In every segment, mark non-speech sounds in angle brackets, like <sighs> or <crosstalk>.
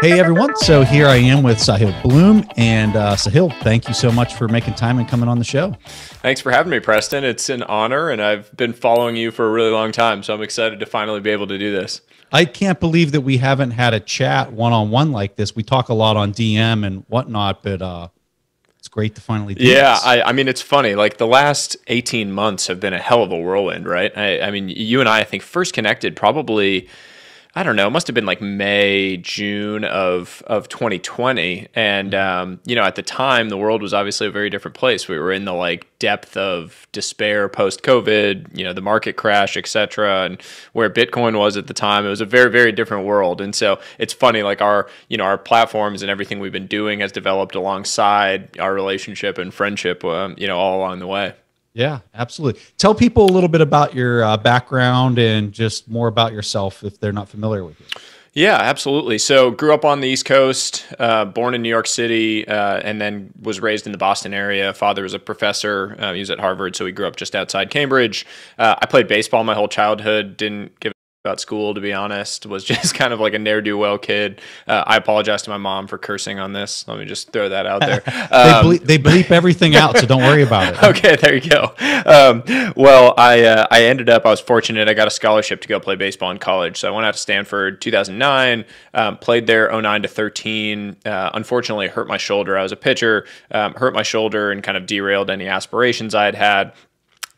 Hey everyone. So here I am with Sahil Bloom. And uh, Sahil, thank you so much for making time and coming on the show. Thanks for having me, Preston. It's an honor, and I've been following you for a really long time. So I'm excited to finally be able to do this. I can't believe that we haven't had a chat one on one like this. We talk a lot on DM and whatnot, but uh, it's great to finally do yeah this. I, I mean it's funny like the last 18 months have been a hell of a whirlwind right I, I mean you and i i think first connected probably I don't know, it must have been like May, June of of 2020, and um, you know, at the time, the world was obviously a very different place. We were in the like depth of despair post COVID, you know, the market crash, etc., and where Bitcoin was at the time, it was a very very different world. And so it's funny, like our you know our platforms and everything we've been doing has developed alongside our relationship and friendship, um, you know, all along the way. Yeah, absolutely. Tell people a little bit about your uh, background and just more about yourself if they're not familiar with you. Yeah, absolutely. So, grew up on the East Coast, uh, born in New York City, uh, and then was raised in the Boston area. Father was a professor. Uh, he was at Harvard, so we grew up just outside Cambridge. Uh, I played baseball my whole childhood. Didn't give about school to be honest was <laughs> just kind of like a ne'er-do-well kid. Uh, i apologize to my mom for cursing on this. Let me just throw that out there. <laughs> Um, they, bleep, they, <laughs> bleep, everything out so don't worry about it. Okay there you go. Um, well i uh, i ended up i was fortunate i got a scholarship to go play baseball in college. So i went out to stanford 2009 um, played there 09 to 13 uh, unfortunately hurt my shoulder. I was a pitcher um, hurt my shoulder and kind of derailed any aspirations i had had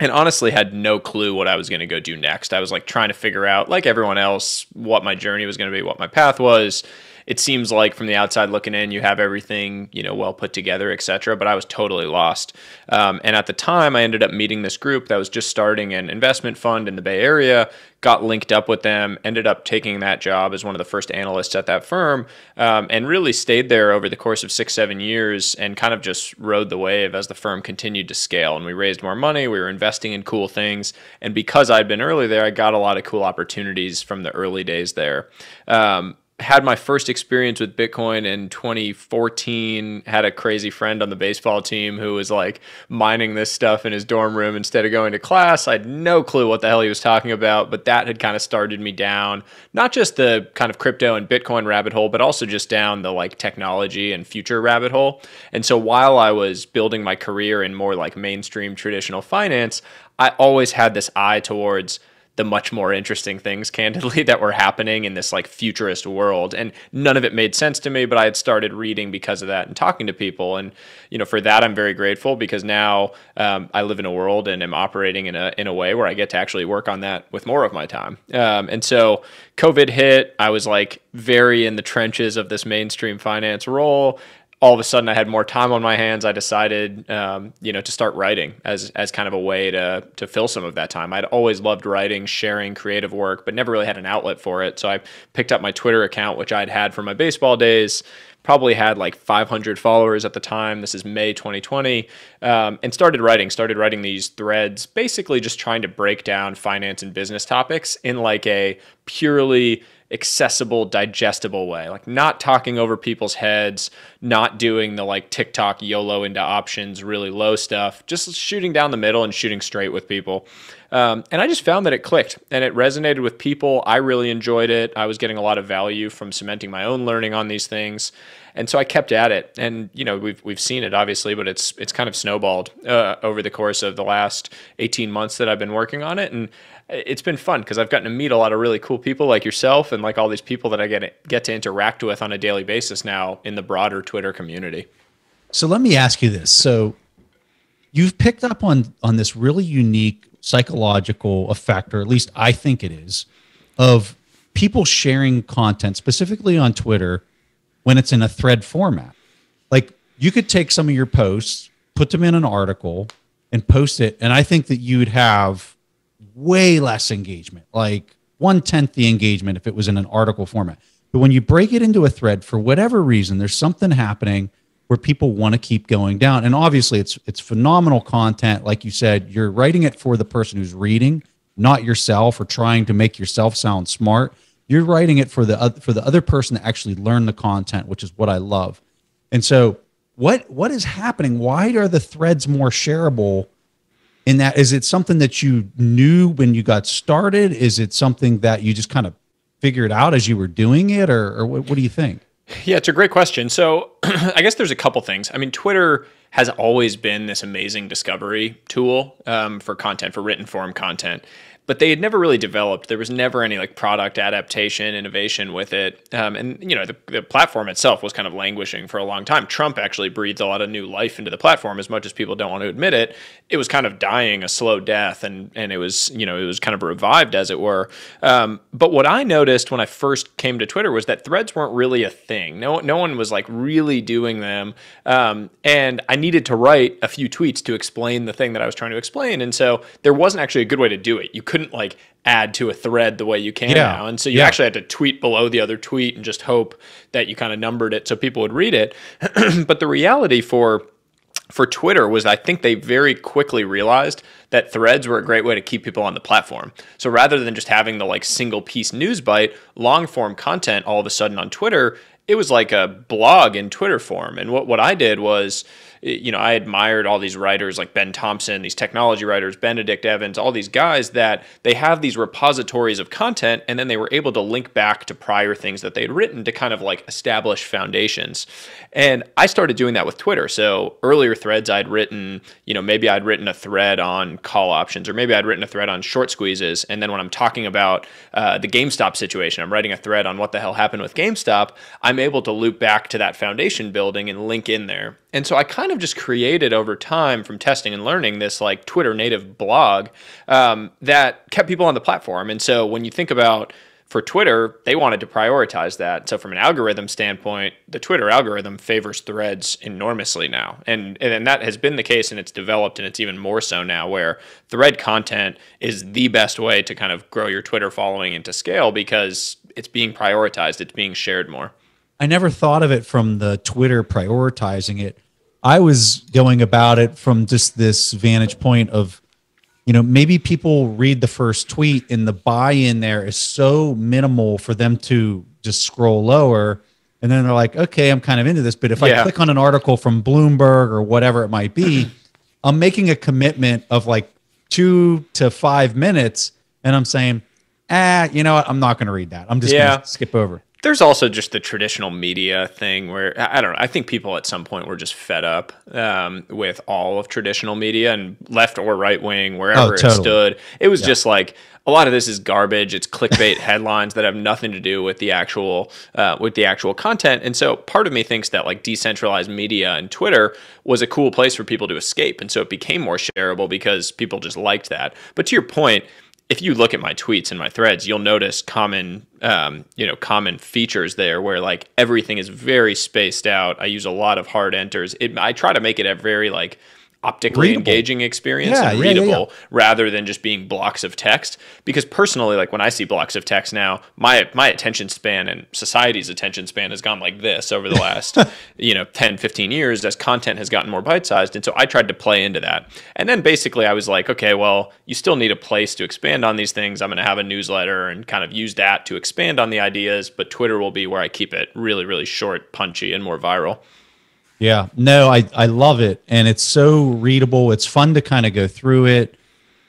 and honestly had no clue what I was going to go do next. I was like trying to figure out, like everyone else, what my journey was going to be, what my path was it seems like from the outside looking in, you have everything you know well put together, etc. But I was totally lost. Um, and at the time, I ended up meeting this group that was just starting an investment fund in the Bay Area. Got linked up with them, ended up taking that job as one of the first analysts at that firm, um, and really stayed there over the course of six, seven years, and kind of just rode the wave as the firm continued to scale. And we raised more money, we were investing in cool things, and because I'd been early there, I got a lot of cool opportunities from the early days there. Um, had my first experience with Bitcoin in 2014. Had a crazy friend on the baseball team who was like mining this stuff in his dorm room instead of going to class. I had no clue what the hell he was talking about, but that had kind of started me down not just the kind of crypto and Bitcoin rabbit hole, but also just down the like technology and future rabbit hole. And so while I was building my career in more like mainstream traditional finance, I always had this eye towards the much more interesting things candidly <laughs> that were happening in this like futurist world. And none of it made sense to me but i had started reading because of that and talking to people. And you know for that i'm very grateful because now um, i live in a world and am operating in a in a way where i get to actually work on that with more of my time. Um, and so covid hit. I was like very in the trenches of this mainstream finance role all of a sudden I had more time on my hands. I decided, um, you know, to start writing as as kind of a way to to fill some of that time. I'd always loved writing, sharing creative work, but never really had an outlet for it. So I picked up my Twitter account, which I'd had from my baseball days. Probably had like 500 followers at the time. This is May 2020, um, and started writing. Started writing these threads, basically just trying to break down finance and business topics in like a purely accessible, digestible way. Like not talking over people's heads, not doing the like TikTok YOLO into options, really low stuff, just shooting down the middle and shooting straight with people. Um, and I just found that it clicked and it resonated with people. I really enjoyed it. I was getting a lot of value from cementing my own learning on these things. And so I kept at it, and you know we've we've seen it obviously, but it's it's kind of snowballed uh, over the course of the last eighteen months that I've been working on it, and it's been fun because I've gotten to meet a lot of really cool people like yourself and like all these people that I get get to interact with on a daily basis now in the broader Twitter community. So let me ask you this. So you've picked up on on this really unique psychological effect or at least I think it is of people sharing content specifically on Twitter when it's in a thread format. Like you could take some of your posts, put them in an article and post it and I think that you'd have way less engagement, like one tenth the engagement if it was in an article format. But when you break it into a thread, for whatever reason, there's something happening where people want to keep going down. And obviously, it's it's phenomenal content. Like you said, you're writing it for the person who's reading, not yourself, or trying to make yourself sound smart. You're writing it for the for the other person to actually learn the content, which is what I love. And so, what what is happening? Why are the threads more shareable in that is it something that you knew when you got started is it something that you just kind of figured out as you were doing it or, or what, what do you think Yeah, it's a great question. So <clears throat> I guess there's a couple things. I mean, Twitter has always been this amazing discovery tool um, for content, for written form content but they had never really developed. There was never any like product adaptation, innovation with it. Um, and you know, the, the platform itself was kind of languishing for a long time. Trump actually breathed a lot of new life into the platform, as much as people don't want to admit it. It was kind of dying a slow death, and and it was you know it was kind of revived as it were. Um, but what I noticed when I first came to Twitter was that threads weren't really a thing. No no one was like really doing them, um, and I needed to write a few tweets to explain the thing that I was trying to explain. And so there wasn't actually a good way to do it. You couldn't like add to a thread the way you can yeah. now. And so you yeah. actually had to tweet below the other tweet and just hope that you kind of numbered it so people would read it. <clears throat> but the reality for for Twitter was I think they very quickly realized that threads were a great way to keep people on the platform. So rather than just having the like single piece news bite, long form content all of a sudden on Twitter, it was like a blog in Twitter form. And what, what I did was you know, I admired all these writers like Ben Thompson, these technology writers, Benedict Evans, all these guys that they have these repositories of content and then they were able to link back to prior things that they'd written to kind of like establish foundations. And I started doing that with Twitter. So earlier threads I'd written, you know, maybe I'd written a thread on call options or maybe I'd written a thread on short squeezes. And then when I'm talking about uh, the GameStop situation, I'm writing a thread on what the hell happened with GameStop, I'm able to loop back to that foundation building and link in there. And so I kind of just created over time from testing and learning this like Twitter native blog um, that kept people on the platform. And so when you think about for Twitter, they wanted to prioritize that. So from an algorithm standpoint, the Twitter algorithm favors threads enormously now. And and that has been the case and it's developed and it's even more so now where thread content is the best way to kind of grow your Twitter following and to scale because it's being prioritized, it's being shared more. I never thought of it from the Twitter prioritizing it. I was going about it from just this vantage point of, you know, maybe people read the first tweet and the buy in there is so minimal for them to just scroll lower. And then they're like, okay, I'm kind of into this. But if yeah. I click on an article from Bloomberg or whatever it might be, <clears throat> I'm making a commitment of like two to five minutes. And I'm saying, ah, you know what? I'm not going to read that. I'm just yeah. going to skip over there's also just the traditional media thing where I don't know. I think people at some point were just fed up um, with all of traditional media and left or right wing, wherever oh, totally. it stood. It was yeah. just like a lot of this is garbage. It's clickbait <laughs> headlines that have nothing to do with the actual uh, with the actual content. And so part of me thinks that like decentralized media and Twitter was a cool place for people to escape, and so it became more shareable because people just liked that. But to your point if you look at my tweets and my threads, you'll notice common, um, you know, common features there where like everything is very spaced out. I use a lot of hard enters. It, I try to make it a very like optically readable. engaging experience yeah, and readable yeah, yeah, rather than just being blocks of text. Because personally like when i see blocks of text now my my attention span and society's attention span has gone like this over the last <laughs> you know 10 15 years as content has gotten more bite-sized. And so i tried to play into that. And then basically i was like okay well you still need a place to expand on these things. I'm going to have a newsletter and kind of use that to expand on the ideas but twitter will be where i keep it really really short punchy and more viral yeah, no, I, I love it. And it's so readable. It's fun to kind of go through it.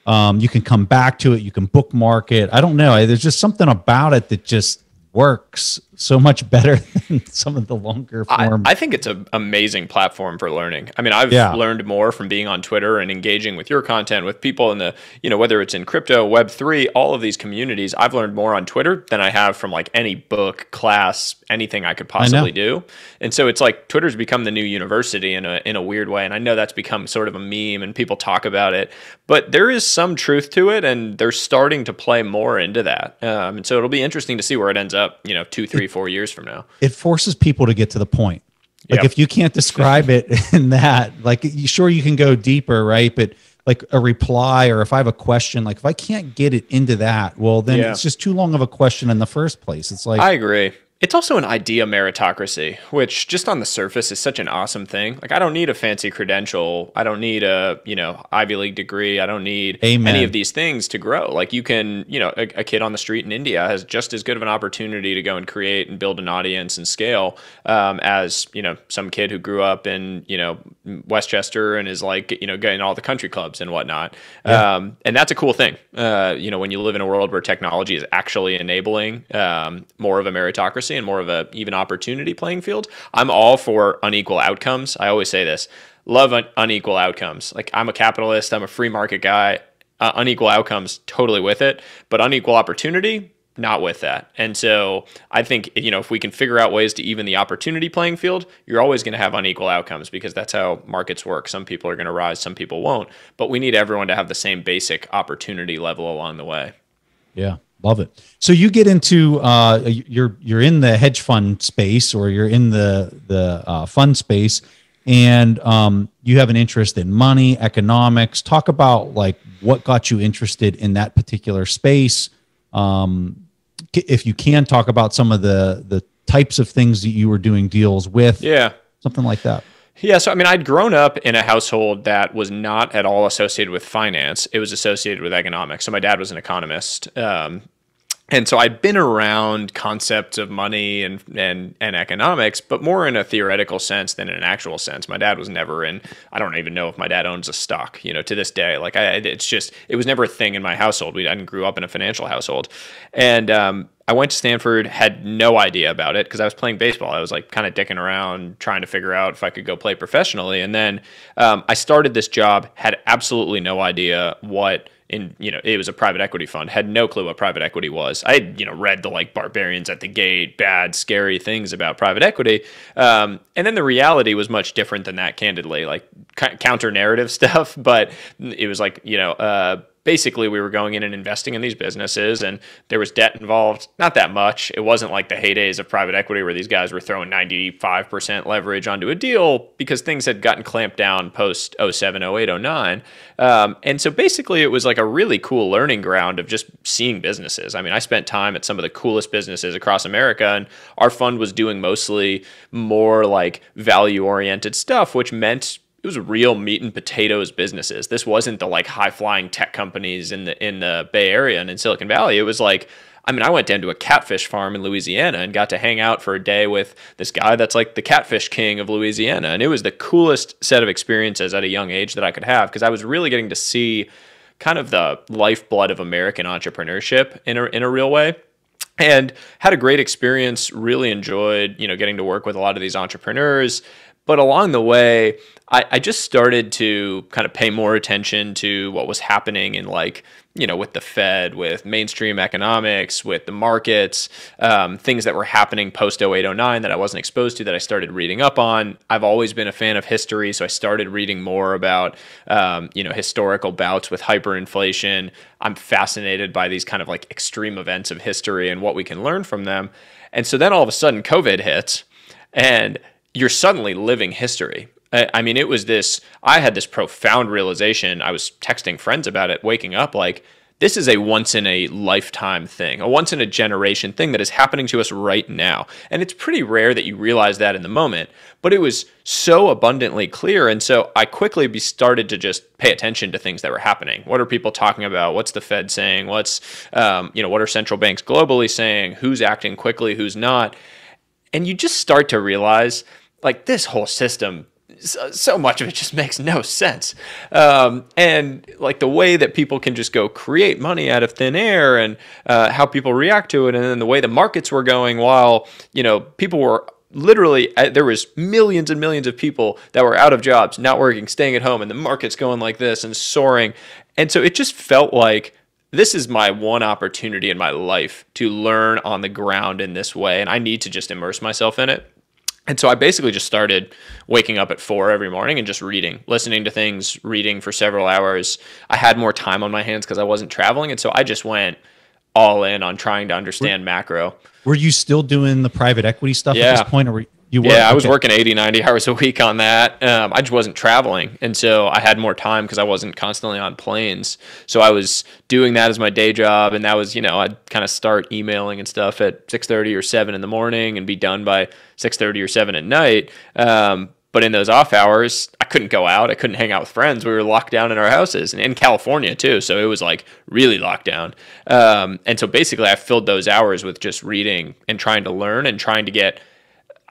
Um, you can come back to it. You can bookmark it. I don't know. There's just something about it that just works so much better <laughs> than some of the longer form. I, I think it's an amazing platform for learning. I mean, I've yeah. learned more from being on Twitter and engaging with your content with people in the, you know, whether it's in crypto, web three, all of these communities, I've learned more on Twitter than I have from like any book, class, anything I could possibly I do. And so it's like Twitter's become the new university in a in a weird way. And I know that's become sort of a meme and people talk about it, but there is some truth to it and they're starting to play more into that. Um, and so it'll be interesting to see where it ends up, you know, two, three, three, four years from now. It forces people to get to the point. Like yep. if you can't describe it <laughs> in that, like sure you can go deeper, right? But like a reply or if I have a question, like if I can't get it into that, well then yeah. it's just too long of a question in the first place. It's like I agree. It's also an idea meritocracy, which just on the surface is such an awesome thing. Like I don't need a fancy credential. I don't need a, you know, Ivy League degree. I don't need Amen. any of these things to grow. Like you can, you know, a, a, kid on the street in India has just as good of an opportunity to go and create and build an audience and scale um, as, you know, some kid who grew up in, you know, Westchester and is like you know getting all the country clubs and whatnot. Yeah. Um, and that's a cool thing. Uh, you know, when you live in a world where technology is actually enabling um, more of a meritocracy and more of a even opportunity playing field, I'm all for unequal outcomes. I always say this: love un- unequal outcomes. Like I'm a capitalist, I'm a free market guy. Uh, unequal outcomes, totally with it. But unequal opportunity, not with that. And so I think, you know, if we can figure out ways to even the opportunity playing field, you're always going to have unequal outcomes because that's how markets work. Some people are going to rise, some people won't. But we need everyone to have the same basic opportunity level along the way. Yeah. Love it. So you get into uh, you're you're in the hedge fund space or you're in the the uh, fund space, and um, you have an interest in money, economics. Talk about like what got you interested in that particular space. Um, if you can talk about some of the the types of things that you were doing deals with. Yeah. Something like that. Yeah, so I mean, I'd grown up in a household that was not at all associated with finance. It was associated with economics. So my dad was an economist, um, and so I'd been around concepts of money and, and and economics, but more in a theoretical sense than in an actual sense. My dad was never in. I don't even know if my dad owns a stock. You know, to this day, like I, it's just it was never a thing in my household. We I grew up in a financial household, and um, I went to Stanford, had no idea about it because I was playing baseball. I was like kind of dicking around, trying to figure out if I could go play professionally. And then um, I started this job, had absolutely no idea what in you know it was a private equity fund had no clue what private equity was. I had you know read the like barbarians at the gate bad scary things about private equity. Um, and then the reality was much different than that candidly like counter narrative <laughs> stuff but it was like you know uh, basically we were going in and investing in these businesses and there was debt involved not that much. It wasn't like the heydays of private equity where these guys were throwing 95% leverage onto a deal because things had gotten clamped down post 07 08 09 um, and so basically it was like a really cool learning ground of just seeing businesses. I mean i spent time at some of the coolest businesses across america and our fund was doing mostly more like value oriented stuff which meant it was real meat and potatoes businesses. This wasn't the like high flying tech companies in the in the Bay Area and in Silicon Valley. It was like I mean, I went down to a catfish farm in Louisiana and got to hang out for a day with this guy that's like the catfish king of Louisiana. And it was the coolest set of experiences at a young age that I could have because I was really getting to see kind of the lifeblood of American entrepreneurship in a, in a real way and had a great experience really enjoyed you know getting to work with a lot of these entrepreneurs but along the way, I, I, just started to kind of pay more attention to what was happening in like, you know, with the Fed, with mainstream economics, with the markets, um, things that were happening post 08, 09 that I wasn't exposed to that I started reading up on. I've always been a fan of history, so I started reading more about, um, you know, historical bouts with hyperinflation. I'm fascinated by these kind of like extreme events of history and what we can learn from them. And so then all of a sudden, COVID hits. And you're suddenly living history. I mean, it was this, I had this profound realization. I was texting friends about it, waking up like, this is a once in a lifetime thing, a once in a generation thing that is happening to us right now. And it's pretty rare that you realize that in the moment, but it was so abundantly clear. And so I quickly started to just pay attention to things that were happening. What are people talking about? What's the Fed saying? What's, um, you know, what are central banks globally saying? Who's acting quickly? Who's not? And you just start to realize like this whole system so, much of it just makes no sense. Um, and like the way that people can just go create money out of thin air and uh, how people react to it, and then the way the markets were going while, you know, people were literally, uh, there was millions and millions of people that were out of jobs, not working, staying at home, and the market's going like this and soaring. And so it just felt like this is my one opportunity in my life to learn on the ground in this way. And I need to just immerse myself in it. And so I basically just started waking up at four every morning and just reading, listening to things, reading for several hours. I had more time on my hands because I wasn't traveling. And so I just went all in on trying to understand were, macro. Were you still doing the private equity stuff yeah. at this point? Or were you were? Yeah, I was working 80, 90 hours a week on that. Um, I just wasn't traveling. And so I had more time because I wasn't constantly on planes. So I was doing that as my day job. And that was, you know, I'd kind of start emailing and stuff at 6.30 or 7 in the morning and be done by 6.30 or 7 at night. Um, but in those off hours, I couldn't go out. I couldn't hang out with friends. We were locked down in our houses and in California too. So it was like really locked down. Um, and so basically, I filled those hours with just reading and trying to learn and trying to get,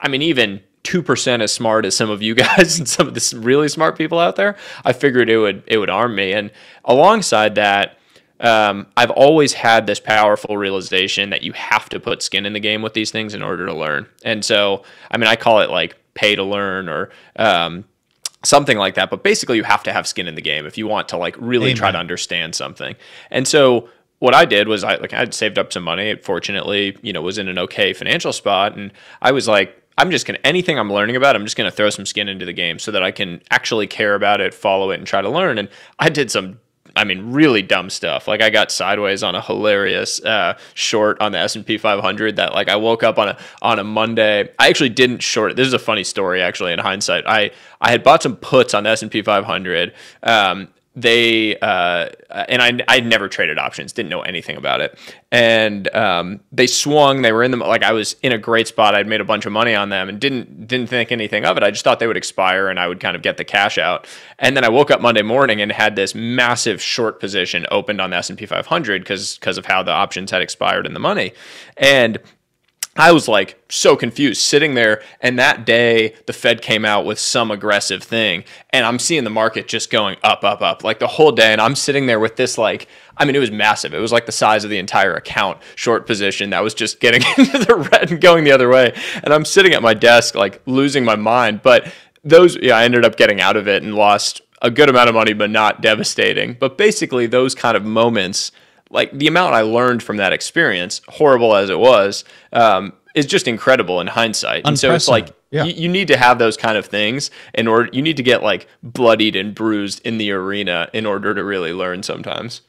I mean, even 2% as smart as some of you <laughs> guys and some of the really smart people out there, I figured it would it would arm me. And alongside that, um, I've always had this powerful realization that you have to put skin in the game with these things in order to learn. And so, I mean, I call it like pay to learn or um, something like that. But basically, you have to have skin in the game if you want to like really Amen. try to understand something. And so, what I did was I like I'd saved up some money. Fortunately, you know, was in an okay financial spot, and I was like, I'm just gonna anything I'm learning about, I'm just gonna throw some skin into the game so that I can actually care about it, follow it, and try to learn. And I did some I mean, really dumb stuff. Like I got sideways on a hilarious uh, short on the S and P 500 that like I woke up on a on a Monday. I actually didn't short it. This is a funny story actually. In hindsight, I I had bought some puts on the S and P 500. Um, they uh, and I I never traded options, didn't know anything about it, and um, they swung. They were in the like I was in a great spot. I'd made a bunch of money on them and didn't didn't think anything of it. I just thought they would expire and I would kind of get the cash out. And then I woke up Monday morning and had this massive short position opened on the S and P 500 because because of how the options had expired in the money, and I was like so confused sitting there. And that day, the Fed came out with some aggressive thing. And I'm seeing the market just going up, up, up like the whole day. And I'm sitting there with this, like, I mean, it was massive. It was like the size of the entire account short position that was just getting <laughs> into the red and going the other way. And I'm sitting at my desk, like losing my mind. But those, yeah, I ended up getting out of it and lost a good amount of money, but not devastating. But basically, those kind of moments like the amount I learned from that experience, horrible as it was, um, is just incredible in hindsight. And so it's like yeah. you, you need to have those kind of things in order. You need to get like bloodied and bruised in the arena in order to really learn. Sometimes.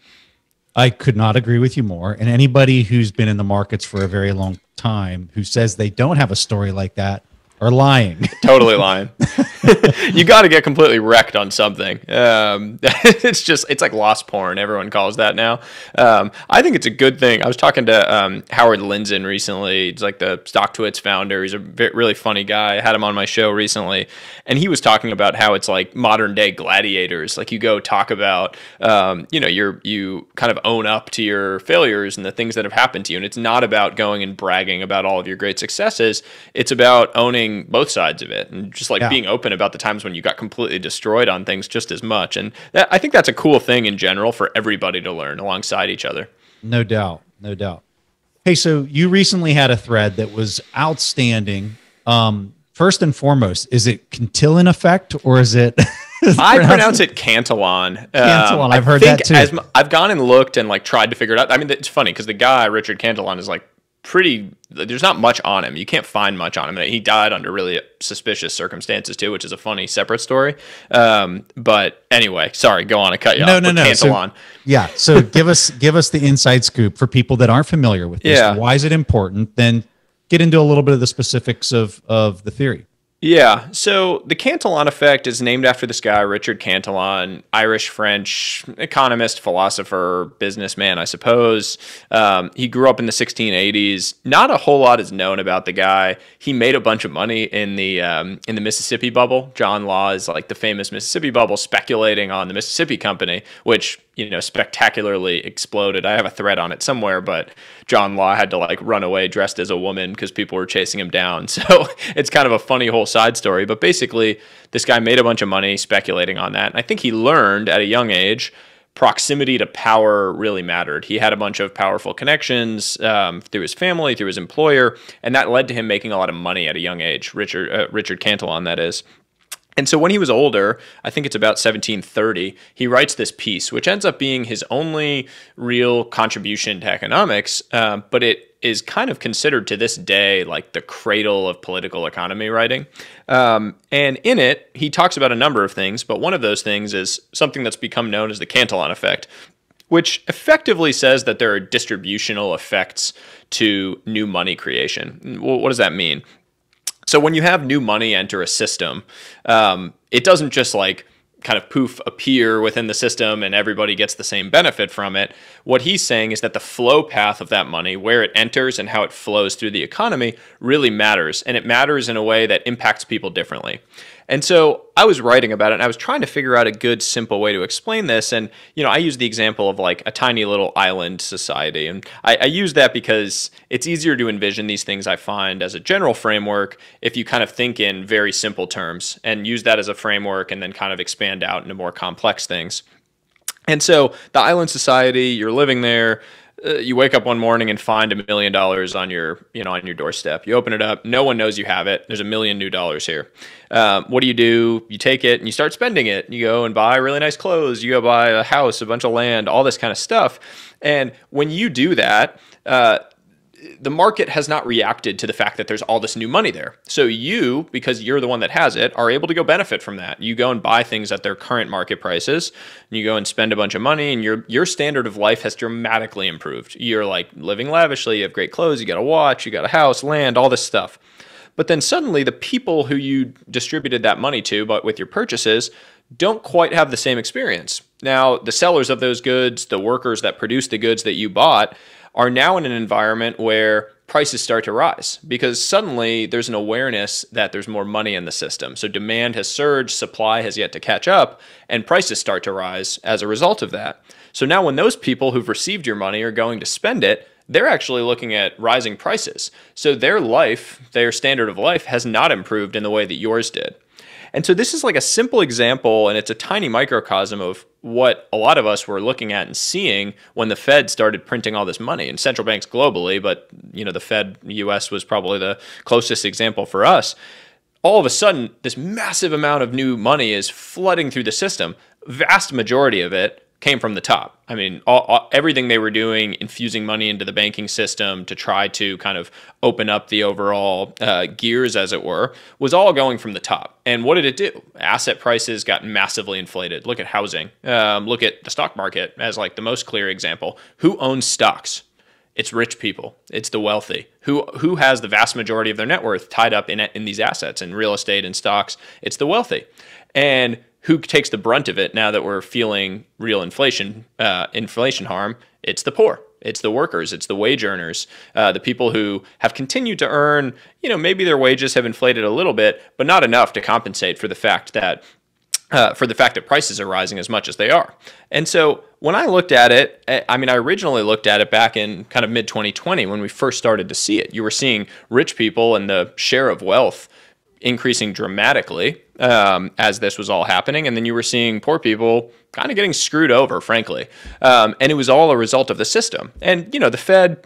I could not agree with you more. And anybody who's been in the markets for a very long time who says they don't have a story like that are lying. totally lying. <laughs> <laughs> you got to get completely wrecked on something. Um, <laughs> it's just it's like loss porn. Everyone calls that now. Um, I think it's a good thing. I was talking to um, Howard Lindzen recently. He's like the StockTwits founder. He's a very, really funny guy. I had him on my show recently, and he was talking about how it's like modern day gladiators. Like you go talk about, um, you know, you're you kind of own up to your failures and the things that have happened to you, and it's not about going and bragging about all of your great successes. It's about owning both sides of it and just like yeah. being open about the times when you got completely destroyed on things just as much. And that, I think that's a cool thing in general for everybody to learn alongside each other. No doubt. No doubt. Hey, so you recently had a thread that was outstanding. Um, first and foremost, is it Cantillon effect or is it? <laughs> I pronounce it Cantillon. Cantillon. Um, I've heard that too. As, I've gone and looked and like tried to figure it out. I mean, it's funny because the guy Richard Cantillon is like pretty there's not much on him. You can't find much on him. He died under really suspicious circumstances too which is a funny separate story. Um, but anyway sorry go on. I cut you no off no no. So, yeah so <laughs> give us give us the inside scoop for people that aren't familiar with this. Yeah. why is it important? Then get into a little bit of the specifics of of the theory yeah. So the Cantillon effect is named after this guy, Richard Cantillon, Irish French economist, philosopher, businessman, I suppose. Um, he grew up in the 1680s. Not a whole lot is known about the guy. He made a bunch of money in the um, in the Mississippi bubble. John Law is like the famous Mississippi bubble, speculating on the Mississippi Company, which you know spectacularly exploded. I have a thread on it somewhere, but John Law had to like run away dressed as a woman because people were chasing him down. <laughs> So it's kind of a funny whole side story. But basically, this guy made a bunch of money speculating on that, and I think he learned at a young age proximity to power really mattered. He had a bunch of powerful connections um, through his family, through his employer, and that led to him making a lot of money at a young age. Richard uh, Richard Cantillon, that is. And so when he was older, I think it's about 1730, he writes this piece, which ends up being his only real contribution to economics, uh, but it is kind of considered to this day like the cradle of political economy writing. Um, and in it, he talks about a number of things, but one of those things is something that's become known as the Cantillon effect, which effectively says that there are distributional effects to new money creation. What does that mean? So when you have new money enter a system, um, it doesn't just like kind of poof appear within the system and everybody gets the same benefit from it. What he's saying is that the flow path of that money, where it enters and how it flows through the economy, really matters. And it matters in a way that impacts people differently. And so I was writing about it and I was trying to figure out a good, simple way to explain this. And, you know, I use the example of like a tiny little island society. And I, I use that because it's easier to envision these things, I find, as a general framework if you kind of think in very simple terms and use that as a framework and then kind of expand out into more complex things. And so the island society, you're living there uh, you wake up one morning and find a million dollars on your you know on your doorstep. You open it up. No one knows you have it. There's a million new dollars here. Um, what do you do? You take it and you start spending it. You go and buy really nice clothes. You go buy a house a bunch of land all this kind of stuff. And when you do that uh, the market has not reacted to the fact that there's all this new money there. So you, because you're the one that has it, are able to go benefit from that. You go and buy things at their current market prices. And you go and spend a bunch of money, and your your standard of life has dramatically improved. You're like living lavishly. You have great clothes. You got a watch. You got a house, land, all this stuff. But then suddenly, the people who you distributed that money to, but with your purchases, don't quite have the same experience. Now, the sellers of those goods, the workers that produce the goods that you bought, are now in an environment where prices start to rise because suddenly there's an awareness that there's more money in the system. So demand has surged, supply has yet to catch up, and prices start to rise as a result of that. So now when those people who've received your money are going to spend it, they're actually looking at rising prices. So their life, their standard of life has not improved in the way that yours did. And so this is like a simple example, and it's a tiny microcosm of what a lot of us were looking at and seeing when the Fed started printing all this money and central banks globally, but you know the Fed US was probably the closest example for us. All of a sudden, this massive amount of new money is flooding through the system. Vast majority of it came from the top. I mean, all, all, everything they were doing, infusing money into the banking system to try to kind of open up the overall uh, gears, as it were, was all going from the top. And what did it do? Asset prices got massively inflated. Look at housing. Um, look at the stock market as like the most clear example. Who owns stocks? It's rich people. It's the wealthy. Who who has the vast majority of their net worth tied up in in these assets in real estate and stocks? It's the wealthy. And who takes the brunt of it now that we're feeling real inflation uh, inflation harm? It's the poor. It's the workers. It's the wage earners. Uh, the people who have continued to earn. You know, maybe their wages have inflated a little bit, but not enough to compensate for the fact that uh, for the fact that prices are rising as much as they are. And so when I looked at it, eh, I mean, I originally looked at it back in kind of mid 2020 when we first started to see it. You were seeing rich people and the share of wealth increasing dramatically um, as this was all happening. And then you were seeing poor people kind of getting screwed over, frankly. Um, and it was all a result of the system. And, you know, the Fed,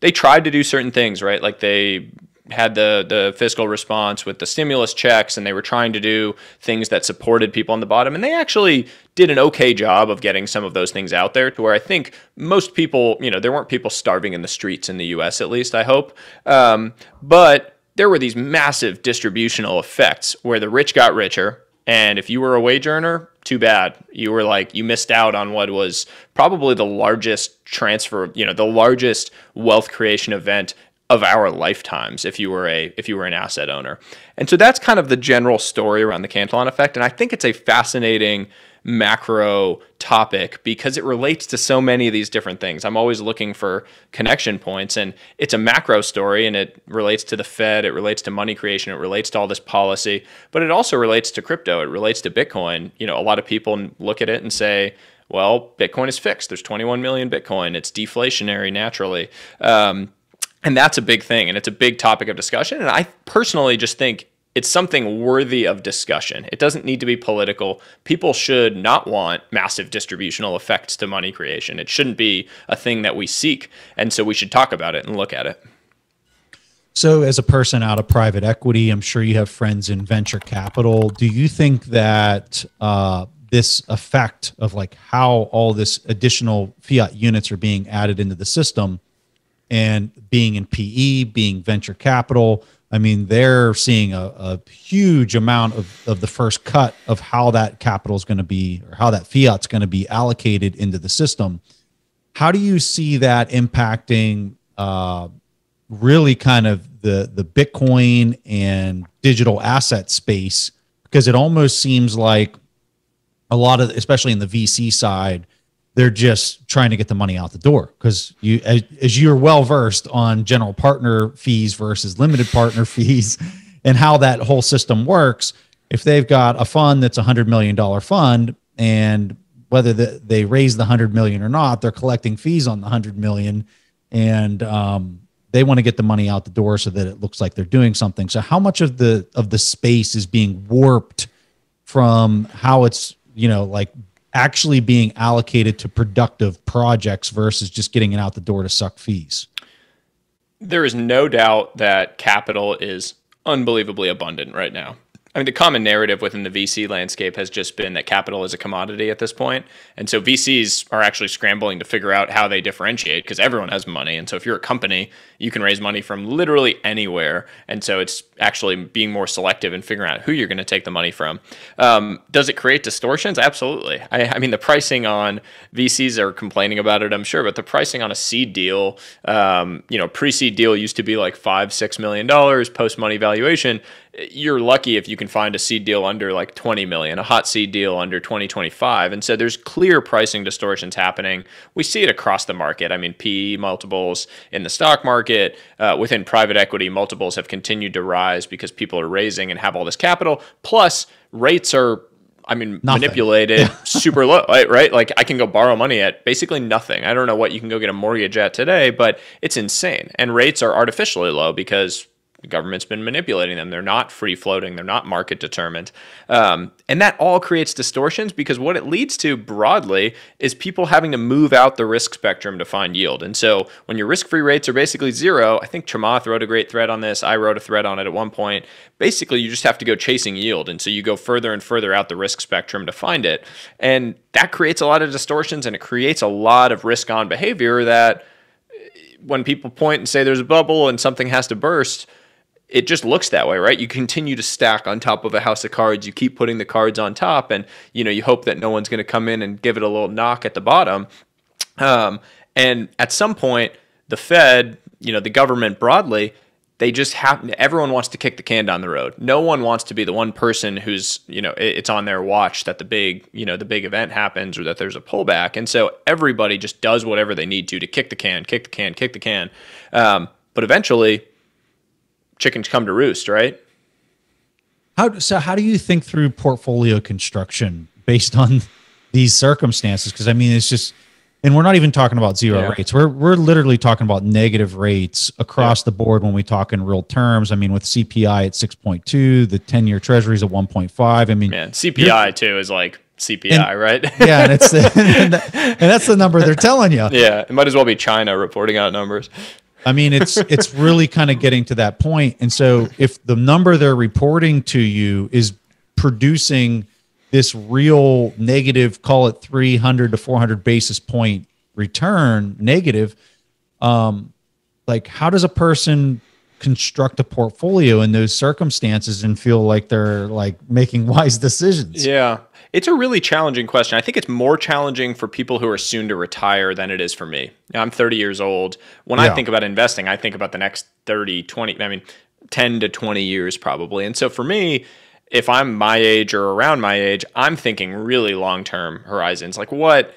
they tried to do certain things, right? Like they had the the fiscal response with the stimulus checks and they were trying to do things that supported people on the bottom and they actually did an okay job of getting some of those things out there to where I think most people you know there weren't people starving in the streets in the US at least I hope um, but there were these massive distributional effects where the rich got richer. And if you were a wage earner, too bad. You were like, you missed out on what was probably the largest transfer, you know, the largest wealth creation event of our lifetimes if you were a if you were an asset owner. And so that's kind of the general story around the Cantillon effect. And I think it's a fascinating macro topic because it relates to so many of these different things. I'm always looking for connection points and it's a macro story and it relates to the Fed, it relates to money creation, it relates to all this policy, but it also relates to crypto, it relates to Bitcoin. You know, a lot of people look at it and say, well, Bitcoin is fixed. There's 21 million Bitcoin. It's deflationary naturally. Um, and that's a big thing and it's a big topic of discussion. And I personally just think it's something worthy of discussion. It doesn't need to be political. People should not want massive distributional effects to money creation. It shouldn't be a thing that we seek. And so we should talk about it and look at it. So, as a person out of private equity, I'm sure you have friends in venture capital. Do you think that uh, this effect of like how all this additional fiat units are being added into the system and being in PE, being venture capital, I mean, they're seeing a, a huge amount of, of the first cut of how that capital is going to be or how that fiat's going to be allocated into the system. How do you see that impacting uh, really kind of the, the Bitcoin and digital asset space? Because it almost seems like a lot of, especially in the VC side, they're just trying to get the money out the door because you as, as, you're well versed on general partner fees versus limited partner <laughs> fees and how that whole system works if they've got a fund that's a hundred million dollar fund and whether the, they raise the hundred million or not, they're collecting fees on the hundred million and um, they want to get the money out the door so that it looks like they're doing something. So how much of the of the space is being warped from how it's, you know, like actually being allocated to productive projects versus just getting it out the door to suck fees? There is no doubt that capital is unbelievably abundant right now. I mean, the common narrative within the VC landscape has just been that capital is a commodity at this point. And so VCs are actually scrambling to figure out how they differentiate because everyone has money. And so if you're a company, you can raise money from literally anywhere. And so it's actually being more selective and figuring out who you're going to take the money from. Um, does it create distortions? Absolutely. I, I, mean, the pricing on VCs are complaining about it, I'm sure, but the pricing on a seed deal, um, you know, pre seed deal used to be like five, six million dollars, post money valuation you're lucky if you can find a seed deal under like 20 million, a hot seed deal under 2025. And so there's clear pricing distortions happening. We see it across the market. I mean, PE multiples in the stock market, uh, within private equity, multiples have continued to rise because people are raising and have all this capital. Plus, rates are I mean, nothing. manipulated <laughs> super low, right? right? Like I can go borrow money at basically nothing. I don't know what you can go get a mortgage at today, but it's insane. And rates are artificially low because the government's been manipulating them. They're not free floating. They're not market determined. Um, and that all creates distortions because what it leads to broadly is people having to move out the risk spectrum to find yield. And so when your risk free rates are basically zero, I think Chamath wrote a great thread on this. I wrote a thread on it at one point. Basically, you just have to go chasing yield. And so you go further and further out the risk spectrum to find it. And that creates a lot of distortions and it creates a lot of risk on behavior that when people point and say there's a bubble and something has to burst, it just looks that way, right? You continue to stack on top of a house of cards. You keep putting the cards on top, and you know you hope that no one's going to come in and give it a little knock at the bottom. Um, and at some point, the Fed, you know, the government broadly, they just have. Everyone wants to kick the can down the road. No one wants to be the one person who's, you know, it's on their watch that the big, you know, the big event happens or that there's a pullback, and so everybody just does whatever they need to to kick the can, kick the can, kick the can. Um, but eventually chickens come to roost, right? How so? How do you think through portfolio construction based on these circumstances? Because I mean, it's just, and we're not even talking about zero yeah. rates. We're we're literally talking about negative rates across yeah. the board when we talk in real terms. I mean, with CPI at six point two, the ten year Treasury is at one point five. I mean, man, CPI too is like CPI, and, right? yeah, and it's the, <laughs> and, <laughs> and, that's the number they're telling you. Yeah, it might as well be China reporting out numbers. I mean, it's <laughs> it's really kind of getting to that point. And so if the number they're reporting to you is producing this real negative, call it 300 to 400 basis point return negative, um, like how does a person construct a portfolio in those circumstances and feel like they're like making <laughs> wise decisions? Yeah. It's a really challenging question. I think it's more challenging for people who are soon to retire than it is for me. Now, I'm 30 years old. When yeah. I think about investing, I think about the next 30, 20, I mean, 10 to 20 years probably. And so for me, if I'm my age or around my age, I'm thinking really long-term horizons. Like what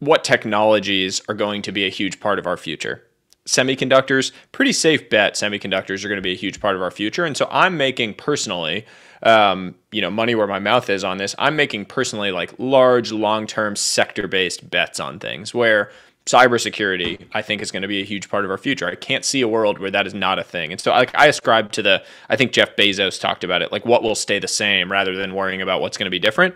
what technologies are going to be a huge part of our future? Semiconductors, pretty safe bet semiconductors are going to be a huge part of our future. And so I'm making personally um, you know, money where my mouth is on this. I'm making personally like large, long term sector based bets on things where cybersecurity, I think, is going to be a huge part of our future. I can't see a world where that is not a thing. And so I, I ascribe to the, I think Jeff Bezos talked about it, like what will stay the same rather than worrying about what's going to be different.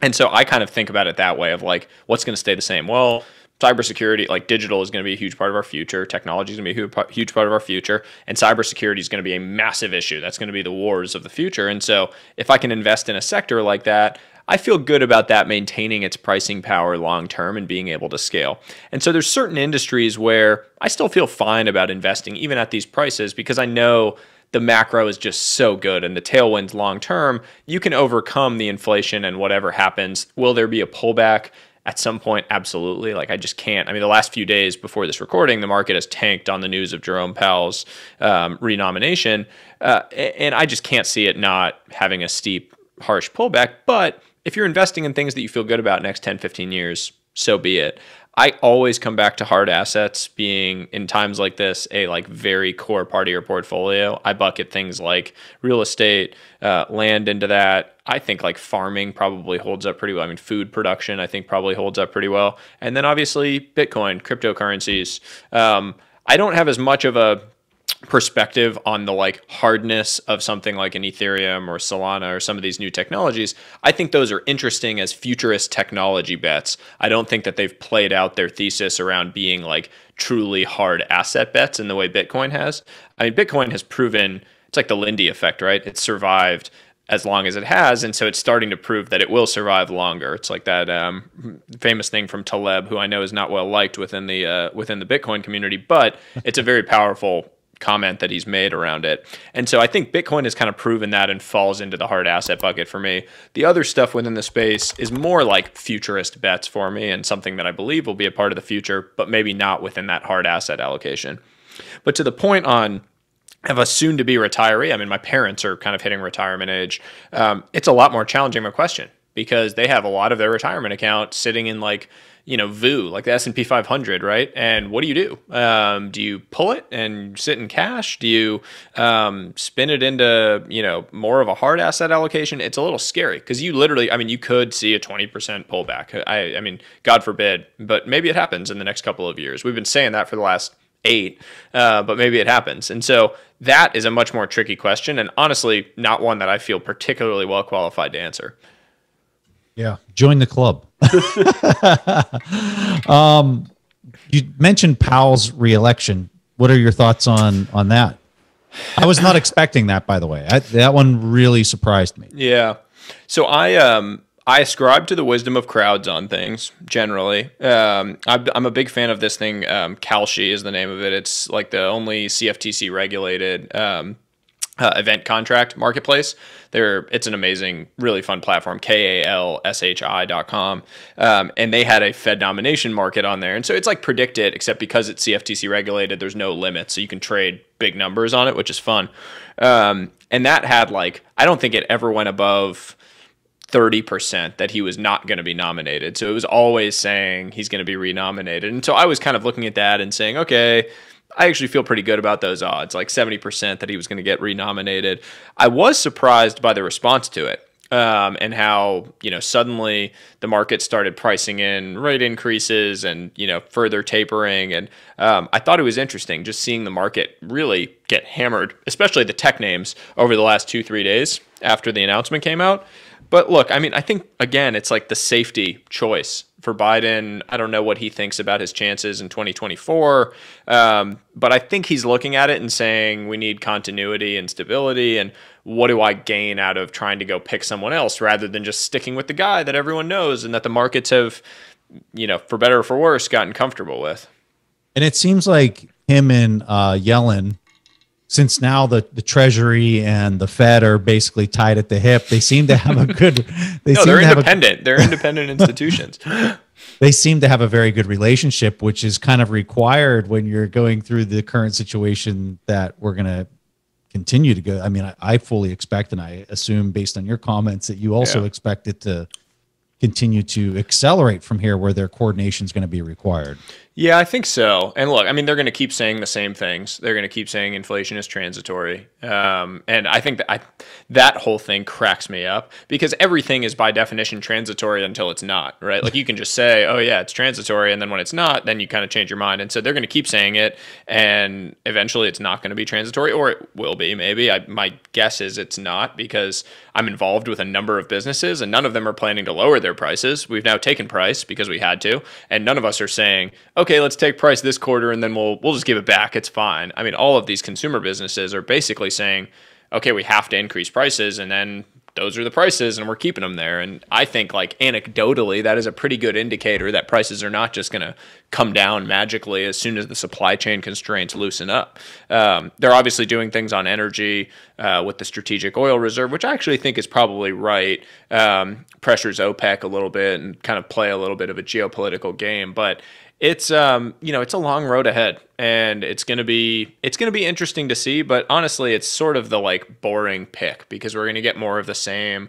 And so I kind of think about it that way of like, what's going to stay the same? Well, cybersecurity, like digital, is going to be a huge part of our future. Technology is going to be a huge part of our future, and cybersecurity is going to be a massive issue. That's going to be the wars of the future. And so, if I can invest in a sector like that, I feel good about that maintaining its pricing power long term and being able to scale. And so there's certain industries where I still feel fine about investing even at these prices because I know the macro is just so good and the tailwinds long term, you can overcome the inflation and whatever happens. Will there be a pullback? At some point, absolutely. Like I just can't. I mean, the last few days before this recording, the market has tanked on the news of Jerome Powell's um, renomination, uh, and I just can't see it not having a steep, harsh pullback. But if you're investing in things that you feel good about next 10, 15 years, so be it. I always come back to hard assets being in times like this a like very core part of your portfolio. I bucket things like real estate, uh, land into that. I think like farming probably holds up pretty well. I mean, food production I think probably holds up pretty well, and then obviously Bitcoin, cryptocurrencies. Um, I don't have as much of a perspective on the like hardness of something like an Ethereum or Solana or some of these new technologies, I think those are interesting as futurist technology bets. I don't think that they've played out their thesis around being like truly hard asset bets in the way Bitcoin has. I mean, Bitcoin has proven it's like the Lindy effect, right? It's survived as long as it has, and so it's starting to prove that it will survive longer. It's like that um, famous thing from Taleb, who I know is not well liked within the uh, within the Bitcoin community, but it's a very powerful comment that he's made around it. And so I think Bitcoin has kind of proven that and falls into the hard asset bucket for me. The other stuff within the space is more like futurist bets for me and something that I believe will be a part of the future, but maybe not within that hard asset allocation. But to the point on have a soon to be retiree, I mean, my parents are kind of hitting retirement age. Um, it's a lot more challenging of a question because they have a lot of their retirement account sitting in like you know VU like the S and P 500, right? And what do you do? Um, do you pull it and sit in cash? Do you um, spin it into you know more of a hard asset allocation? It's a little scary because you literally, I mean, you could see a 20% pullback. I, I mean, God forbid, but maybe it happens in the next couple of years. We've been saying that for the last eight, uh, but maybe it happens. And so that is a much more tricky question, and honestly, not one that I feel particularly well qualified to answer. Yeah, join the club. <laughs> um, you mentioned Powell's reelection. What are your thoughts on on that? I was not expecting that, by the way. I, that one really surprised me. Yeah. So I um I ascribe to the wisdom of crowds on things generally. Um, I'm, a big fan of this thing. Um, Kalshi is the name of it. It's like the only CFTC regulated um, uh, event contract marketplace. There, it's an amazing, really fun platform. K A L S H I dot com, um, and they had a Fed nomination market on there, and so it's like PredictIt, except because it's CFTC regulated, there's no limit, so you can trade big numbers on it, which is fun. Um, and that had like, I don't think it ever went above. 30% that he was not going to be nominated. So it was always saying he's going to be renominated. And so I was kind of looking at that and saying, okay, I actually feel pretty good about those odds, like 70% that he was going to get renominated. I was surprised by the response to it. Um, and how you know suddenly the market started pricing in rate increases and you know further tapering and um, I thought it was interesting just seeing the market really get hammered, especially the tech names over the last two three days after the announcement came out. But look, I mean, I think again, it's like the safety choice for Biden. I don't know what he thinks about his chances in 2024, um, but I think he's looking at it and saying we need continuity and stability. And what do I gain out of trying to go pick someone else rather than just sticking with the guy that everyone knows and that the markets have, you know, for better or for worse, gotten comfortable with. And it seems like him and uh, Yellen since now the, the Treasury and the Fed are basically tied at the hip, they seem to have a good. They no, they're independent. A, they're independent institutions. <laughs> They seem to have a very good relationship, which is kind of required when you're going through the current situation that we're going to continue to go. I mean, I, I, fully expect, and I assume based on your comments that you also yeah. expect it to continue to accelerate from here, where their coordination is going to be required. Yeah, I think so. And look, I mean, they're going to keep saying the same things. They're going to keep saying inflation is transitory. Um, and I think that I, that whole thing cracks me up because everything is by definition transitory until it's not, right? Like you can just say, oh, yeah, it's transitory. And then when it's not, then you kind of change your mind. And so they're going to keep saying it. And eventually it's not going to be transitory, or it will be maybe. I, my guess is it's not because I'm involved with a number of businesses and none of them are planning to lower their prices. We've now taken price because we had to. And none of us are saying, okay, let's take price this quarter and then we'll we'll just give it back. It's fine. I mean, all of these consumer businesses are basically saying, okay, we have to increase prices and then those are the prices and we're keeping them there. And I think like anecdotally, that is a pretty good indicator that prices are not just going to come down magically as soon as the supply chain constraints loosen up. Um, they're obviously doing things on energy uh, with the strategic oil reserve, which I actually think is probably right. Um, pressures OPEC a little bit and kind of play a little bit of a geopolitical game, but it's um you know it's a long road ahead and it's going to be it's going to be interesting to see but honestly it's sort of the like boring pick because we're going to get more of the same